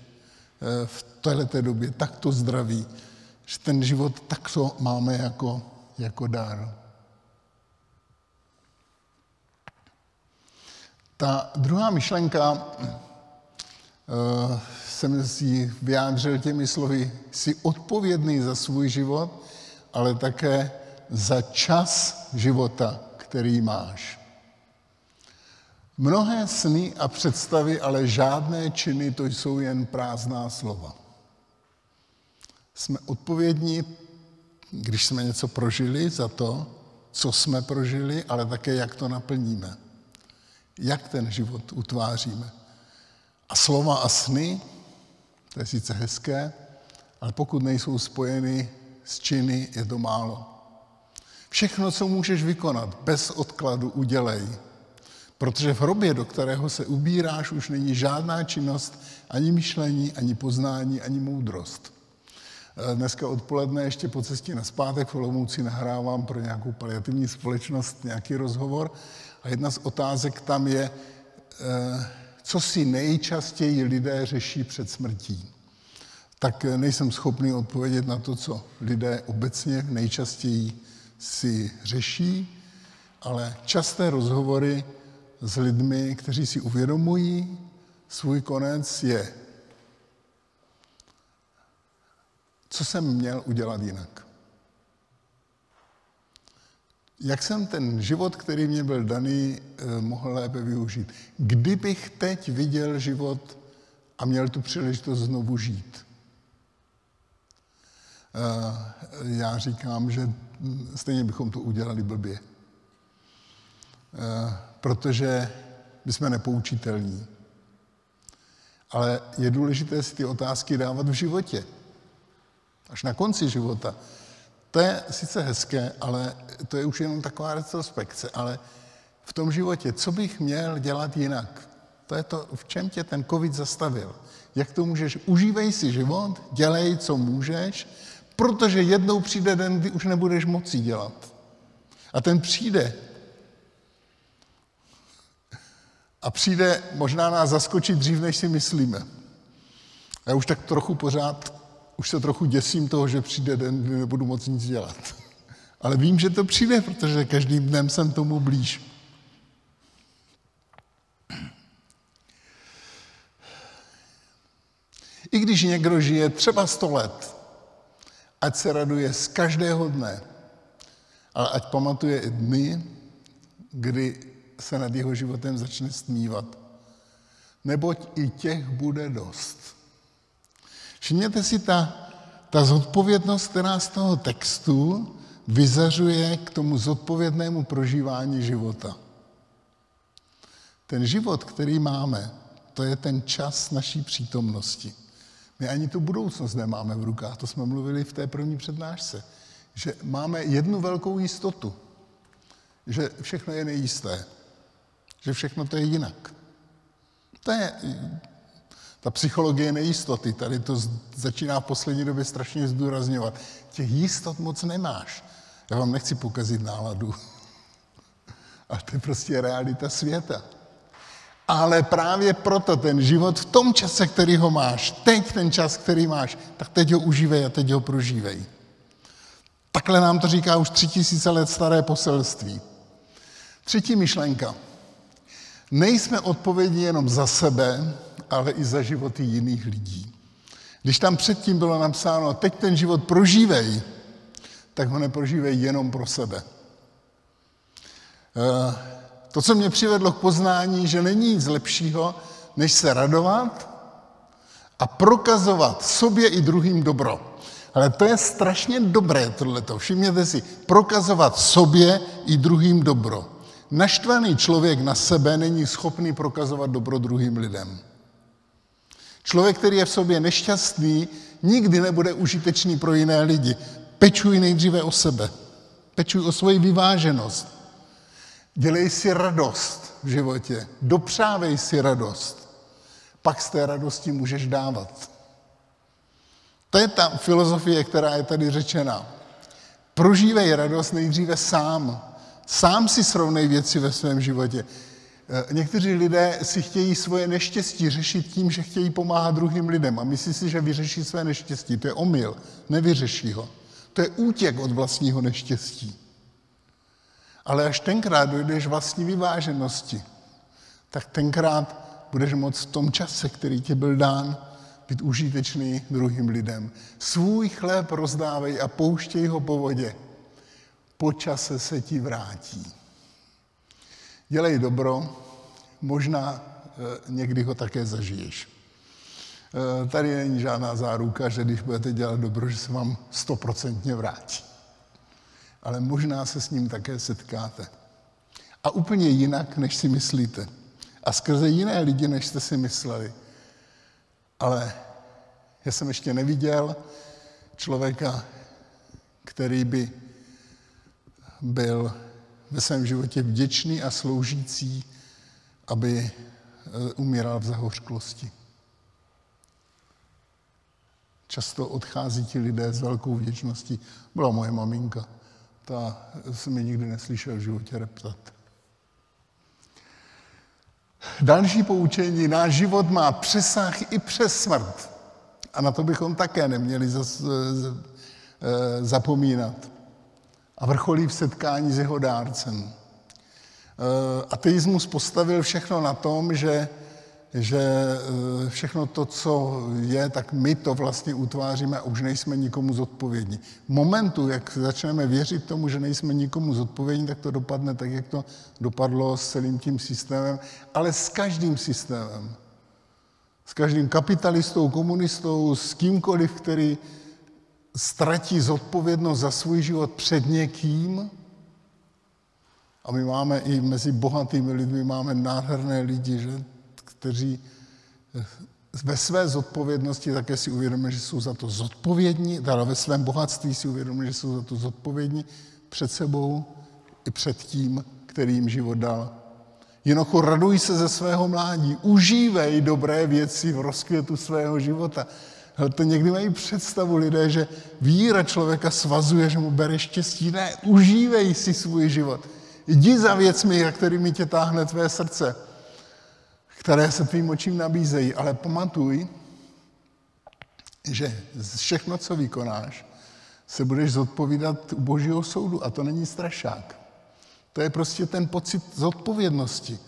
v této době takto zdraví, že ten život takto máme jako jako dar. Ta druhá myšlenka jsem si vyjádřil těmi slovy, jsi odpovědný za svůj život, ale také za čas života, který máš. Mnohé sny a představy, ale žádné činy, to jsou jen prázdná slova. Jsme odpovědní když jsme něco prožili, za to, co jsme prožili, ale také jak to naplníme. Jak ten život utváříme. A slova a sny, to je sice hezké, ale pokud nejsou spojeny s činy, je to málo. Všechno, co můžeš vykonat, bez odkladu udělej. Protože v hrobě, do kterého se ubíráš, už není žádná činnost, ani myšlení, ani poznání, ani moudrost. Eh, dneska odpoledne ještě po cestě na zpátek v Olomouci nahrávám pro nějakou paliativní společnost nějaký rozhovor a jedna z otázek tam je, eh, co si nejčastěji lidé řeší před smrtí. Tak nejsem schopný odpovědět na to, co lidé obecně nejčastěji si řeší, ale časté rozhovory s lidmi, kteří si uvědomují svůj konec, je co jsem měl udělat jinak. Jak jsem ten život, který mě byl daný, eh, mohl lépe využít? Kdybych teď viděl život a měl tu příležitost znovu žít? Eh, já říkám, že stejně bychom to udělali blbě. Eh, protože my jsme nepoučitelní. Ale je důležité si ty otázky dávat v životě až na konci života. To je sice hezké, ale to je už jenom taková retrospekce, ale v tom životě, co bych měl dělat jinak? To je to, v čem tě ten covid zastavil. Jak to můžeš? Užívej si život, dělej, co můžeš, protože jednou přijde den, kdy už nebudeš moci dělat. A ten přijde. A přijde, možná nás zaskočit dřív, než si myslíme. Já už tak trochu pořád už se trochu děsím toho, že přijde den, kdy nebudu moc nic dělat. Ale vím, že to přijde, protože každým dnem jsem tomu blíž. I když někdo žije třeba sto let, ať se raduje z každého dne, ale ať pamatuje i dny, kdy se nad jeho životem začne stmívat. Neboť i těch bude dost. Všimněte si ta, ta zodpovědnost, která z toho textu vyzařuje k tomu zodpovědnému prožívání života. Ten život, který máme, to je ten čas naší přítomnosti. My ani tu budoucnost nemáme v rukách, to jsme mluvili v té první přednášce, že máme jednu velkou jistotu, že všechno je nejisté, že všechno to je jinak. To je ta psychologie nejistoty, tady to začíná v poslední době strašně zdůrazňovat. Těch jistot moc nemáš. Já vám nechci pokazit náladu. Ale to je prostě realita světa. Ale právě proto ten život v tom čase, který ho máš, teď ten čas, který máš, tak teď ho užívej a teď ho prožívej. Takhle nám to říká už tři tisíce let staré poselství. Třetí myšlenka. Nejsme odpovědní jenom za sebe, ale i za životy jiných lidí. Když tam předtím bylo napsáno, teď ten život prožívej, tak ho neprožívej jenom pro sebe. Eh, to, co mě přivedlo k poznání, že není nic lepšího, než se radovat a prokazovat sobě i druhým dobro. Ale to je strašně dobré tohleto. Všimněte si, prokazovat sobě i druhým dobro. Naštvaný člověk na sebe není schopný prokazovat dobro druhým lidem. Člověk, který je v sobě nešťastný, nikdy nebude užitečný pro jiné lidi. Pečuj nejdříve o sebe. Pečuj o svoji vyváženost. Dělej si radost v životě. Dopřávej si radost. Pak z té radosti můžeš dávat. To je ta filozofie, která je tady řečena. Prožívej radost nejdříve sám. Sám si srovnej věci ve svém životě. Eh, někteří lidé si chtějí svoje neštěstí řešit tím, že chtějí pomáhat druhým lidem a myslí si, že vyřeší své neštěstí. To je omyl, nevyřeší ho. To je útěk od vlastního neštěstí. Ale až tenkrát dojdeš vlastní vyváženosti, tak tenkrát budeš moct v tom čase, který ti byl dán, být užitečný druhým lidem. Svůj chléb rozdávej a pouštěj ho po vodě. Po čase se ti vrátí. Dělej dobro, možná eh, někdy ho také zažiješ. Eh, tady není žádná záruka, že když budete dělat dobro, že se vám stoprocentně vrátí. Ale možná se s ním také setkáte. A úplně jinak, než si myslíte. A skrze jiné lidi, než jste si mysleli. Ale já jsem ještě neviděl člověka, který by byl ve svém životě vděčný a sloužící, aby e, umíral v zahořklosti. Často odchází ti lidé s velkou vděčností. Byla moje maminka. Ta se mi nikdy neslyšel v životě reptat. Další poučení. Náš život má přesah i přes smrt. A na to bychom také neměli zas, e, zapomínat. A vrcholí v setkání s jeho dárcem. E, ateismus postavil všechno na tom, že že eh, všechno to, co je, tak my to vlastně utváříme a už nejsme nikomu zodpovědní. V momentu, jak začneme věřit tomu, že nejsme nikomu zodpovědní, tak to dopadne tak, jak to dopadlo s celým tím systémem, ale s každým systémem. S každým kapitalistou, komunistou, s kýmkoliv, který ztratí zodpovědnost za svůj život před někým, a my máme i mezi bohatými lidmi máme nádherné lidi, že kteří eh, ve své zodpovědnosti také si uvědomí, že jsou za to zodpovědní, teda ve svém bohatství si uvědomí, že jsou za to zodpovědní před sebou i před tím, který jim život dal. Jinocho, raduj se ze svého mládí, užívej dobré věci v rozkvětu svého života. Hele, to někdy mají představu lidé, že víra člověka svazuje, že mu bere štěstí. Ne, užívej si svůj život. Jdi za věcmi, kterými tě táhne tvé srdce které se tvým očím nabízejí, ale pamatuj, že všechno, co vykonáš, se budeš zodpovídat u božího soudu a to není strašák. To je prostě ten pocit zodpovědnosti.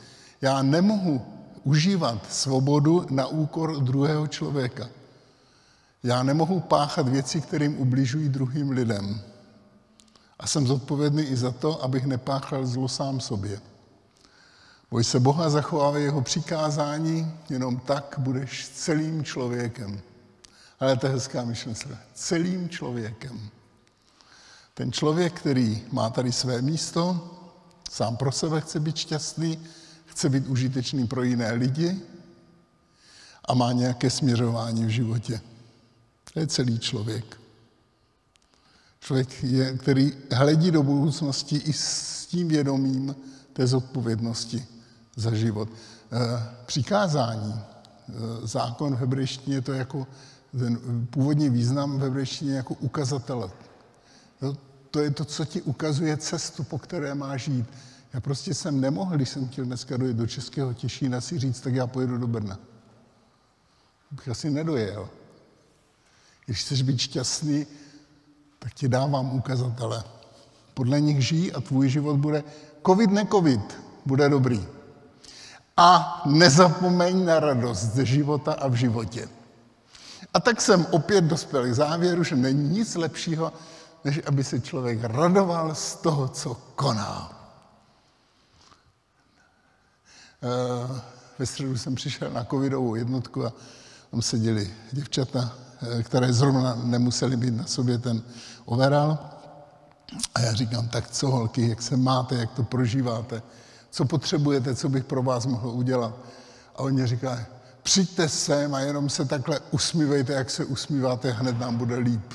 Já nemohu užívat svobodu na úkor druhého člověka. Já nemohu páchat věci, kterým ubližují druhým lidem. A jsem zodpovědný i za to, abych nepáchal zlo sám sobě. Boj se Boha, zachovávej jeho přikázání, jenom tak budeš celým člověkem. Ale to je hezká myšlenka. Celým člověkem. Ten člověk, který má tady své místo, sám pro sebe chce být šťastný, chce být užitečný pro jiné lidi a má nějaké směřování v životě. To je celý člověk. Člověk, je, který hledí do budoucnosti i s tím vědomím té zodpovědnosti za život. Eh, přikázání, eh, zákon v hebrejštině, to je jako ten původní význam v hebrejštině jako ukazatele. To je to, co ti ukazuje cestu, po které máš jít. Já prostě jsem nemohl, když jsem chtěl dneska dojet do Českého Těšína, si říct, tak já pojedu do Brna. Bych asi nedojel. Když chceš být šťastný, tak ti dávám ukazatele. Podle nich žij a tvůj život bude covid, ne covid, bude dobrý. A nezapomeň na radost ze života a v životě. A tak jsem opět dospěl k závěru, že není nic lepšího, než aby se člověk radoval z toho, co koná. Eh, ve středu jsem přišel na covidovou jednotku a tam seděli děvčata, které zrovna nemuseli být na sobě ten overal. A já říkám, tak co holky, jak se máte, jak to prožíváte? co potřebujete, co bych pro vás mohl udělat. A oni říkají, přijďte sem a jenom se takhle usmívejte, jak se usmíváte, hned nám bude líp.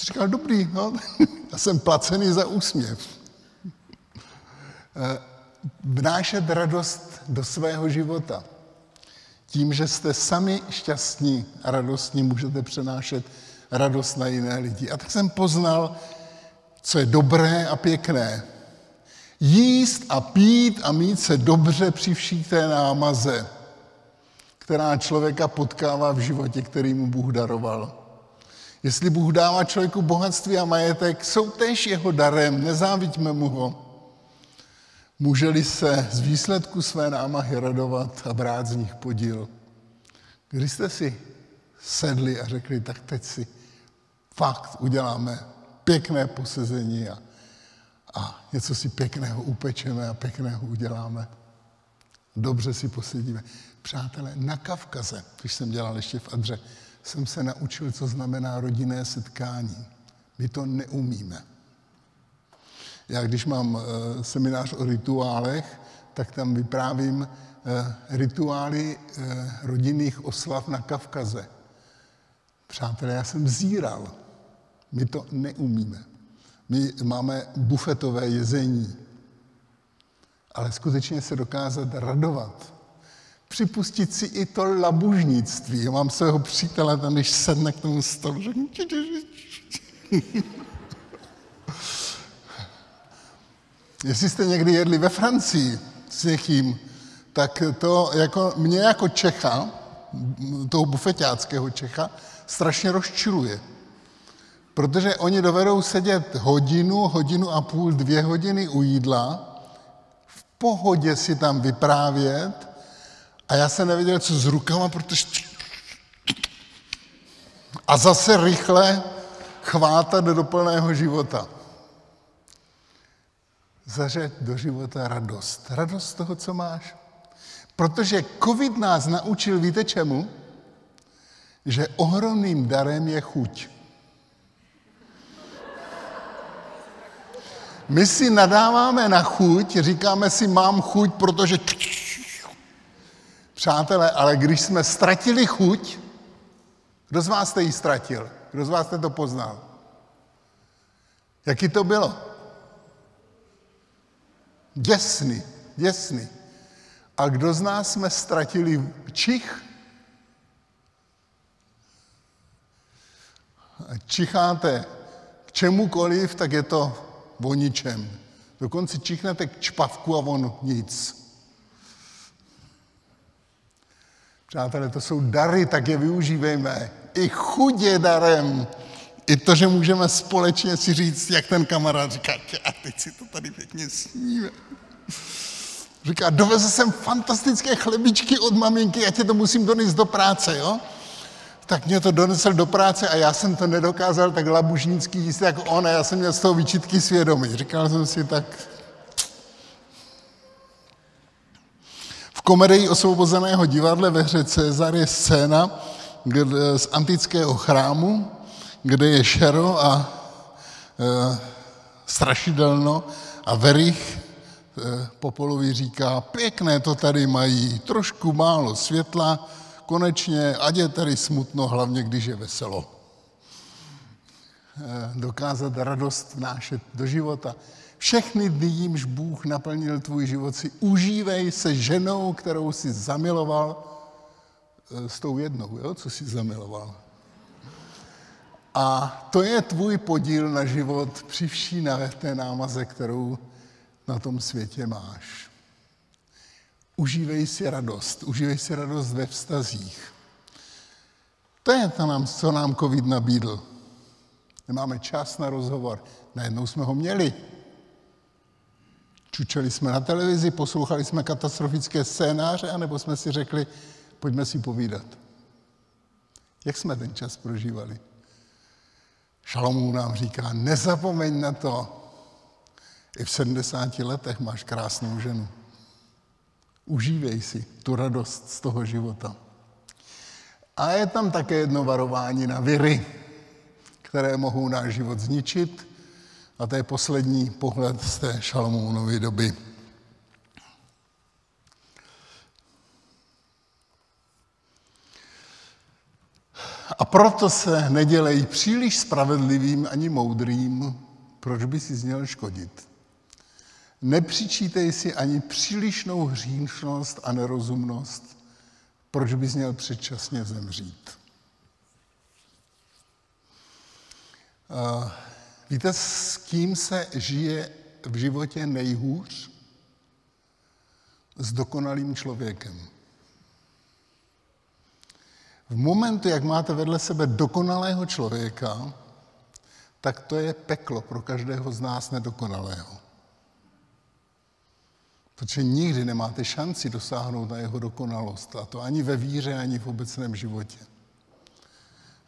Říkal, dobrý, no, já jsem placený za úsměv. Eh, vnášet radost do svého života. Tím, že jste sami šťastní a radostní, můžete přenášet radost na jiné lidi. A tak jsem poznal, co je dobré a pěkné jíst a pít a mít se dobře při vší té námaze, která člověka potkává v životě, který mu Bůh daroval. Jestli Bůh dává člověku bohatství a majetek, jsou též jeho darem, nezáviďme mu ho. Můželi se z výsledku své námahy radovat a brát z nich podíl. Když jste si sedli a řekli, tak teď si fakt uděláme pěkné posezení a a něco si pěkného upečeme a pěkného uděláme. Dobře si posedíme. Přátelé, na Kavkaze, když jsem dělal ještě v Adře, jsem se naučil, co znamená rodinné setkání. My to neumíme. Já když mám uh, seminář o rituálech, tak tam vyprávím uh, rituály uh, rodinných oslav na Kavkaze. Přátelé, já jsem zíral. My to neumíme. My máme bufetové jezení, ale skutečně se dokázat radovat připustit si i to labužnictví. Já mám svého přítele, ten když sedne k tomu stolu, Jestli jste někdy jedli ve Francii s někým, tak to jako, mě jako Čecha, toho bufetáckého Čecha, strašně rozčiluje. Protože oni dovedou sedět hodinu, hodinu a půl, dvě hodiny u jídla, v pohodě si tam vyprávět a já jsem nevěděl, co s rukama, protože... A zase rychle chvátat do plného života. Zařeď do života radost. Radost z toho, co máš. Protože covid nás naučil, víte čemu? Že ohromným darem je chuť. My si nadáváme na chuť, říkáme si, mám chuť, protože... Přátelé, ale když jsme ztratili chuť, kdo z vás jste ji ztratil? Kdo z vás jste to poznal? Jaký to bylo? Děsný, děsný. A kdo z nás jsme ztratili čich? Čicháte k čemukoliv, tak je to o ničem. Dokonce čichnete k čpavku a on nic. Přátelé, to jsou dary, tak je využívejme. I chuť je darem. I to, že můžeme společně si říct, jak ten kamarád říká, a teď si to tady pěkně sníme. Říká, dovezl jsem fantastické chlebičky od maminky, já tě to musím donést do práce, jo? Tak mě to donesl do práce a já jsem to nedokázal tak labužnický jíst jako on a já jsem měl z toho výčitky svědomí. Říkal jsem si tak... V komedii osvobozeného divadle ve hře Cezar je scéna kde, z antického chrámu, kde je šero a e, strašidelno a Verich e, Popolový říká, pěkné to tady mají, trošku málo světla, konečně, ať je tady smutno, hlavně když je veselo. E, dokázat radost vnášet do života. Všechny dny, jímž Bůh naplnil tvůj život, si užívej se ženou, kterou si zamiloval, s tou jednou, jo, co si zamiloval. A to je tvůj podíl na život při vší té námaze, kterou na tom světě máš. Užívej si radost, užívej si radost ve vztazích. To je to, nám, co nám covid nabídl. Nemáme čas na rozhovor. Najednou jsme ho měli. Čučeli jsme na televizi, poslouchali jsme katastrofické scénáře, anebo jsme si řekli, pojďme si povídat. Jak jsme ten čas prožívali? Šalomů nám říká, nezapomeň na to, i v 70 letech máš krásnou ženu. Užívej si tu radost z toho života. A je tam také jedno varování na viry, které mohou náš život zničit. A to je poslední pohled z té Šalomounovy doby. A proto se nedělej příliš spravedlivým ani moudrým, proč by si zněl škodit. Nepřičítej si ani přílišnou hříšnost a nerozumnost, proč bys měl předčasně zemřít. Víte, s kým se žije v životě nejhůř? S dokonalým člověkem. V momentu, jak máte vedle sebe dokonalého člověka, tak to je peklo pro každého z nás nedokonalého. Protože nikdy nemáte šanci dosáhnout na jeho dokonalost. A to ani ve víře, ani v obecném životě.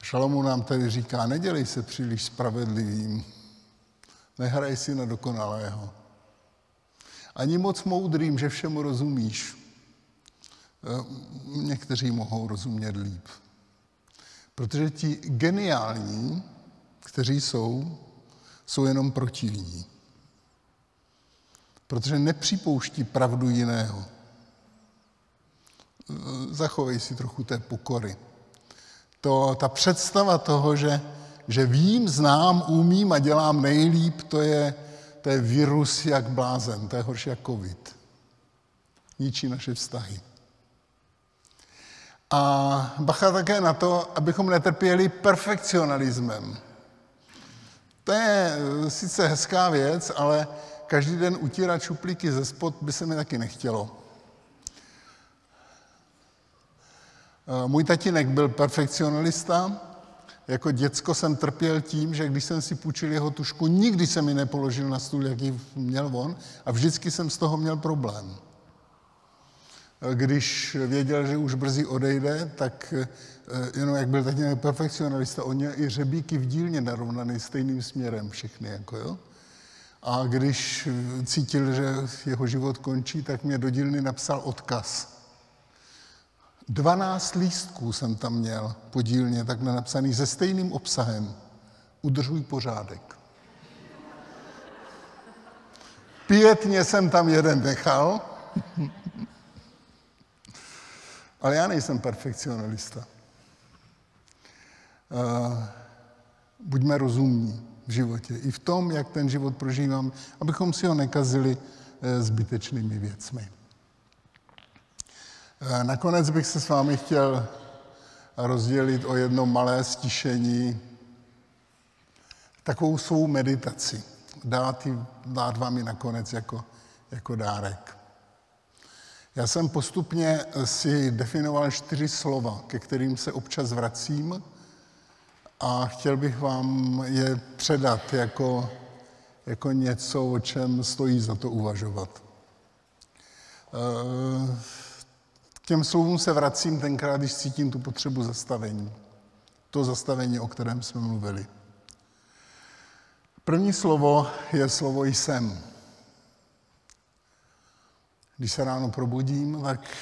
Šalomu nám tedy říká, nedělej se příliš spravedlivým, nehraj si na dokonalého. Ani moc moudrým, že všemu rozumíš. Eh, někteří mohou rozumět líp. Protože ti geniální, kteří jsou, jsou jenom protivní protože nepřipouští pravdu jiného. Zachovej si trochu té pokory. To, ta představa toho, že, že vím, znám, umím a dělám nejlíp, to je, to je virus jak blázen, to je horší jak covid. Ničí naše vztahy. A bacha také na to, abychom netrpěli perfekcionalismem. To je eh, sice hezká věc, ale každý den utírat šuplíky ze spod by se mi taky nechtělo. Eh, můj tatínek byl perfekcionalista. Jako děcko jsem trpěl tím, že když jsem si půjčil jeho tušku, nikdy se mi nepoložil na stůl, jaký měl on, a vždycky jsem z toho měl problém. Když věděl, že už brzy odejde, tak eh, jenom jak byl tatínek perfekcionalista, on měl i řebíky v dílně narovnaný stejným směrem všechny. Jako jo. A když cítil, že jeho život končí, tak mě do dílny napsal odkaz 12 lístků jsem tam měl podílně takhle napsaný se stejným obsahem. Udržuj pořádek. Pětně jsem tam jeden nechal, ale já nejsem perfekcionalista. Uh, buďme rozumní v životě. I v tom, jak ten život prožívám, abychom si ho nekazili uh, zbytečnými věcmi. Eh, nakonec bych se s vámi chtěl rozdělit o jedno malé stišení, takovou svou meditaci. Dát, dát vám ji nakonec jako, jako dárek. Já jsem postupně si definoval čtyři slova, ke kterým se občas vracím a chtěl bych vám je předat jako, jako něco, o čem stojí za to uvažovat. Uh, těm slovům se vracím tenkrát, když cítím tu potřebu zastavení. To zastavení, o kterém jsme mluvili. První slovo je slovo jsem. Když se ráno probudím tak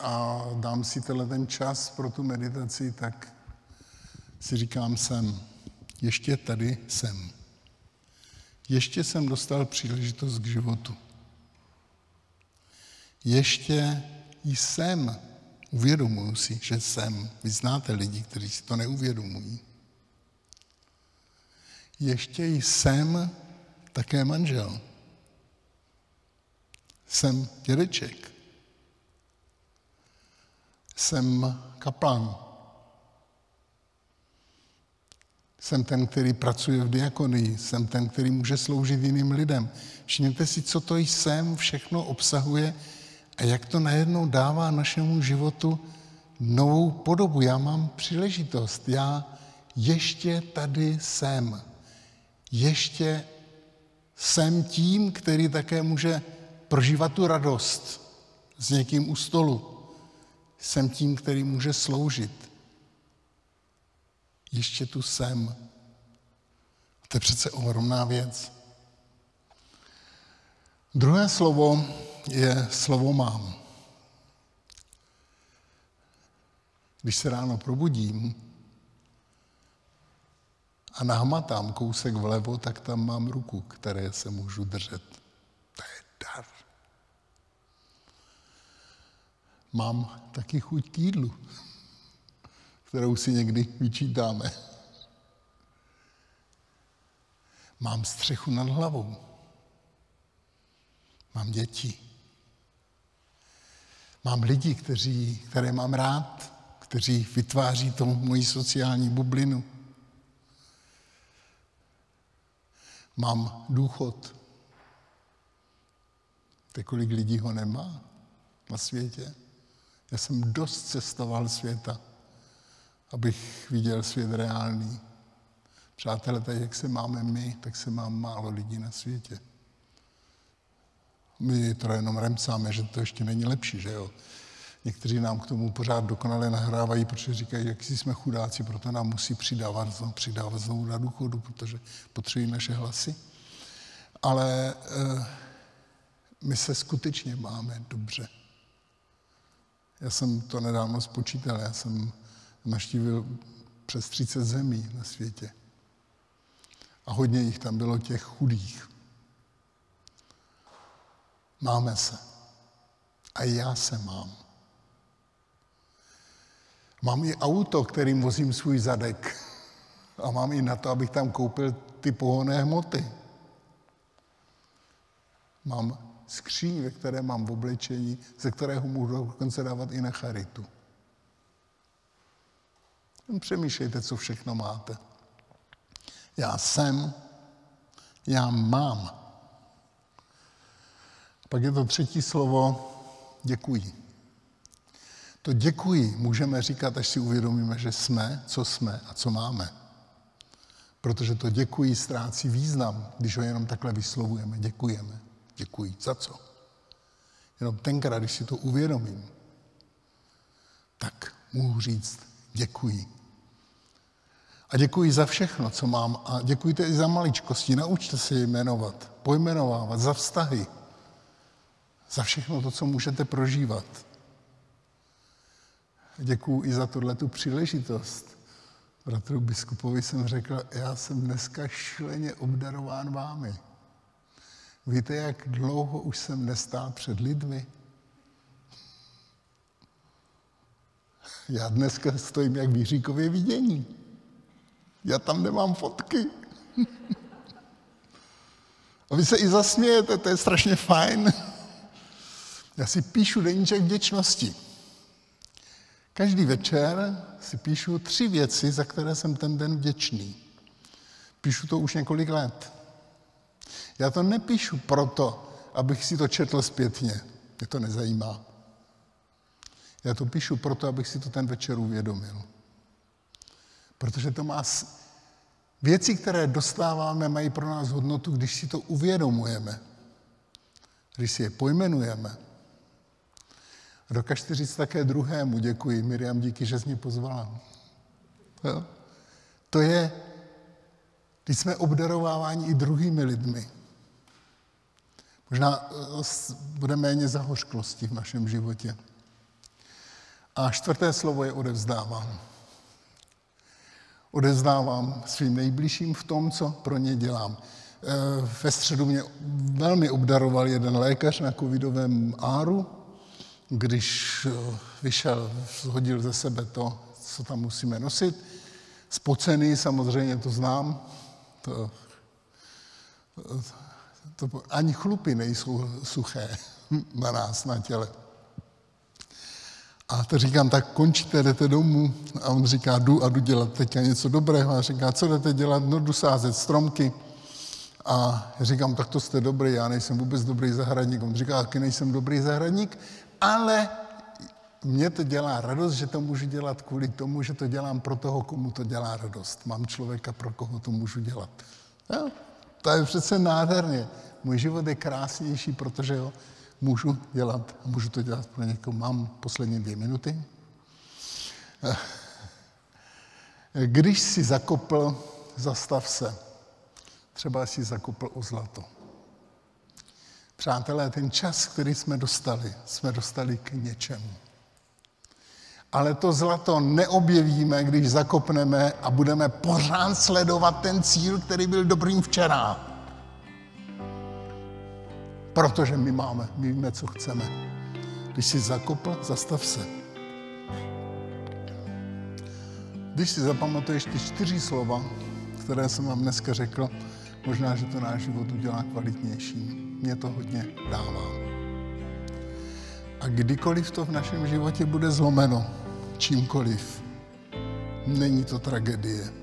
a dám si tenhle ten čas pro tu meditaci, tak si říkám jsem. Ještě tady jsem. Ještě jsem dostal příležitost k životu. Ještě jsem. Uvědomuji si, že jsem. Vy znáte lidi, kteří si to neuvědomují. Ještě jsem také manžel. Jsem dědeček. Jsem kaplan. Jsem ten, který pracuje v diakonii. Jsem ten, který může sloužit jiným lidem. Všimněte si, co to jsem všechno obsahuje a jak to najednou dává našemu životu novou podobu. Já mám příležitost, já ještě tady jsem. Ještě jsem tím, který také může prožívat tu radost s někým u stolu. Jsem tím, který může sloužit. Ještě tu jsem. To je přece ohromná věc. Druhé slovo je slovo mám. Když se ráno probudím a nahmatám kousek vlevo, tak tam mám ruku, které se můžu držet. To je dar. Mám taky chuť k jídlu, kterou si někdy vyčítáme. Mám střechu nad hlavou. Mám děti. Mám lidi, kteří, které mám rád, kteří vytváří tomu moji sociální bublinu. Mám důchod. Víte, kolik lidí ho nemá na světě? Já jsem dost cestoval světa, abych viděl svět reálný. Přátelé, tak jak se máme my, tak se má málo lidí na světě. My to jenom remcáme, že to ještě není lepší, že jo. Někteří nám k tomu pořád dokonale nahrávají, protože říkají, jak si jsme chudáci, proto nám musí přidávat znovu, přidávat znovu na důchodu, protože potřebují naše hlasy. Ale e, my se skutečně máme dobře. Já jsem to nedávno spočítal, já jsem naštívil přes 30 zemí na světě. A hodně jich tam bylo těch chudých. Máme se. A já se mám. Mám i auto, kterým vozím svůj zadek. A mám i na to, abych tam koupil ty pohonné hmoty. Mám skříň, ve které mám v oblečení, ze kterého můžu dokonce dávat i na charitu. Přemýšlejte, co všechno máte. Já jsem, já mám. Pak je to třetí slovo, děkuji. To děkuji můžeme říkat, až si uvědomíme, že jsme, co jsme a co máme. Protože to děkuji ztrácí význam, když ho jenom takhle vyslovujeme. Děkujeme. Děkuji. Za co? Jenom tenkrát, když si to uvědomím, tak můžu říct děkuji. A děkuji za všechno, co mám. A děkujte i za maličkosti. Naučte se je jmenovat, pojmenovávat, za vztahy. Za všechno to, co můžete prožívat. Děkuji i za tuhle tu příležitost. Bratru biskupovi jsem řekl, já jsem dneska šíleně obdarován vámi. Víte, jak dlouho už jsem nestál před lidmi? Já dneska stojím jak v Jiříkově vidění. Já tam nemám fotky. A vy se i zasmějete, to je strašně fajn. Já si píšu deníček vděčnosti. Každý večer si píšu tři věci, za které jsem ten den vděčný. Píšu to už několik let. Já to nepíšu proto, abych si to četl zpětně. Mě to nezajímá. Já to píšu proto, abych si to ten večer uvědomil. Protože to má... Věci, které dostáváme, mají pro nás hodnotu, když si to uvědomujeme. Když si je pojmenujeme. Dokažte říct také druhému, děkuji, Miriam, díky, že jsi mě pozvala. Jo? To je, když jsme obdarováváni i druhými lidmi. Možná eh, bude méně zahořklosti v našem životě. A čtvrté slovo je odevzdávám. Odevzdávám svým nejbližším v tom, co pro ně dělám. Eh, ve středu mě velmi obdaroval jeden lékař na covidovém áru, když eh, vyšel, zhodil ze sebe to, co tam musíme nosit. Spocený, samozřejmě to znám, to, to, ani chlupy nejsou suché na nás, na těle. A to říkám, tak končíte, jdete domů. A on říká, jdu a jdu dělat teďka něco dobrého. A říká, co jdete dělat? No jdu sázet stromky. A říkám, tak to jste dobrý, já nejsem vůbec dobrý zahradník. On říká, taky nejsem dobrý zahradník, ale mě to dělá radost, že to můžu dělat kvůli tomu, že to dělám pro toho, komu to dělá radost. Mám člověka, pro koho to můžu dělat. Jo? To je přece nádherně. Můj život je krásnější, protože ho můžu dělat můžu to dělat pro někoho. Mám poslední dvě minuty. Když si zakopl, zastav se. Třeba si zakopl o zlato. Přátelé, ten čas, který jsme dostali, jsme dostali k něčemu. Ale to zlato neobjevíme, když zakopneme a budeme pořád sledovat ten cíl, který byl dobrým včera. Protože my máme, my víme, co chceme. Když jsi zakopl, zastav se. Když si zapamatuješ ty čtyři slova, které jsem vám dneska řekl, možná, že to náš život udělá kvalitnější. Mě to hodně dává. A kdykoliv to v našem životě bude zlomeno, čímkoliv, není to tragédie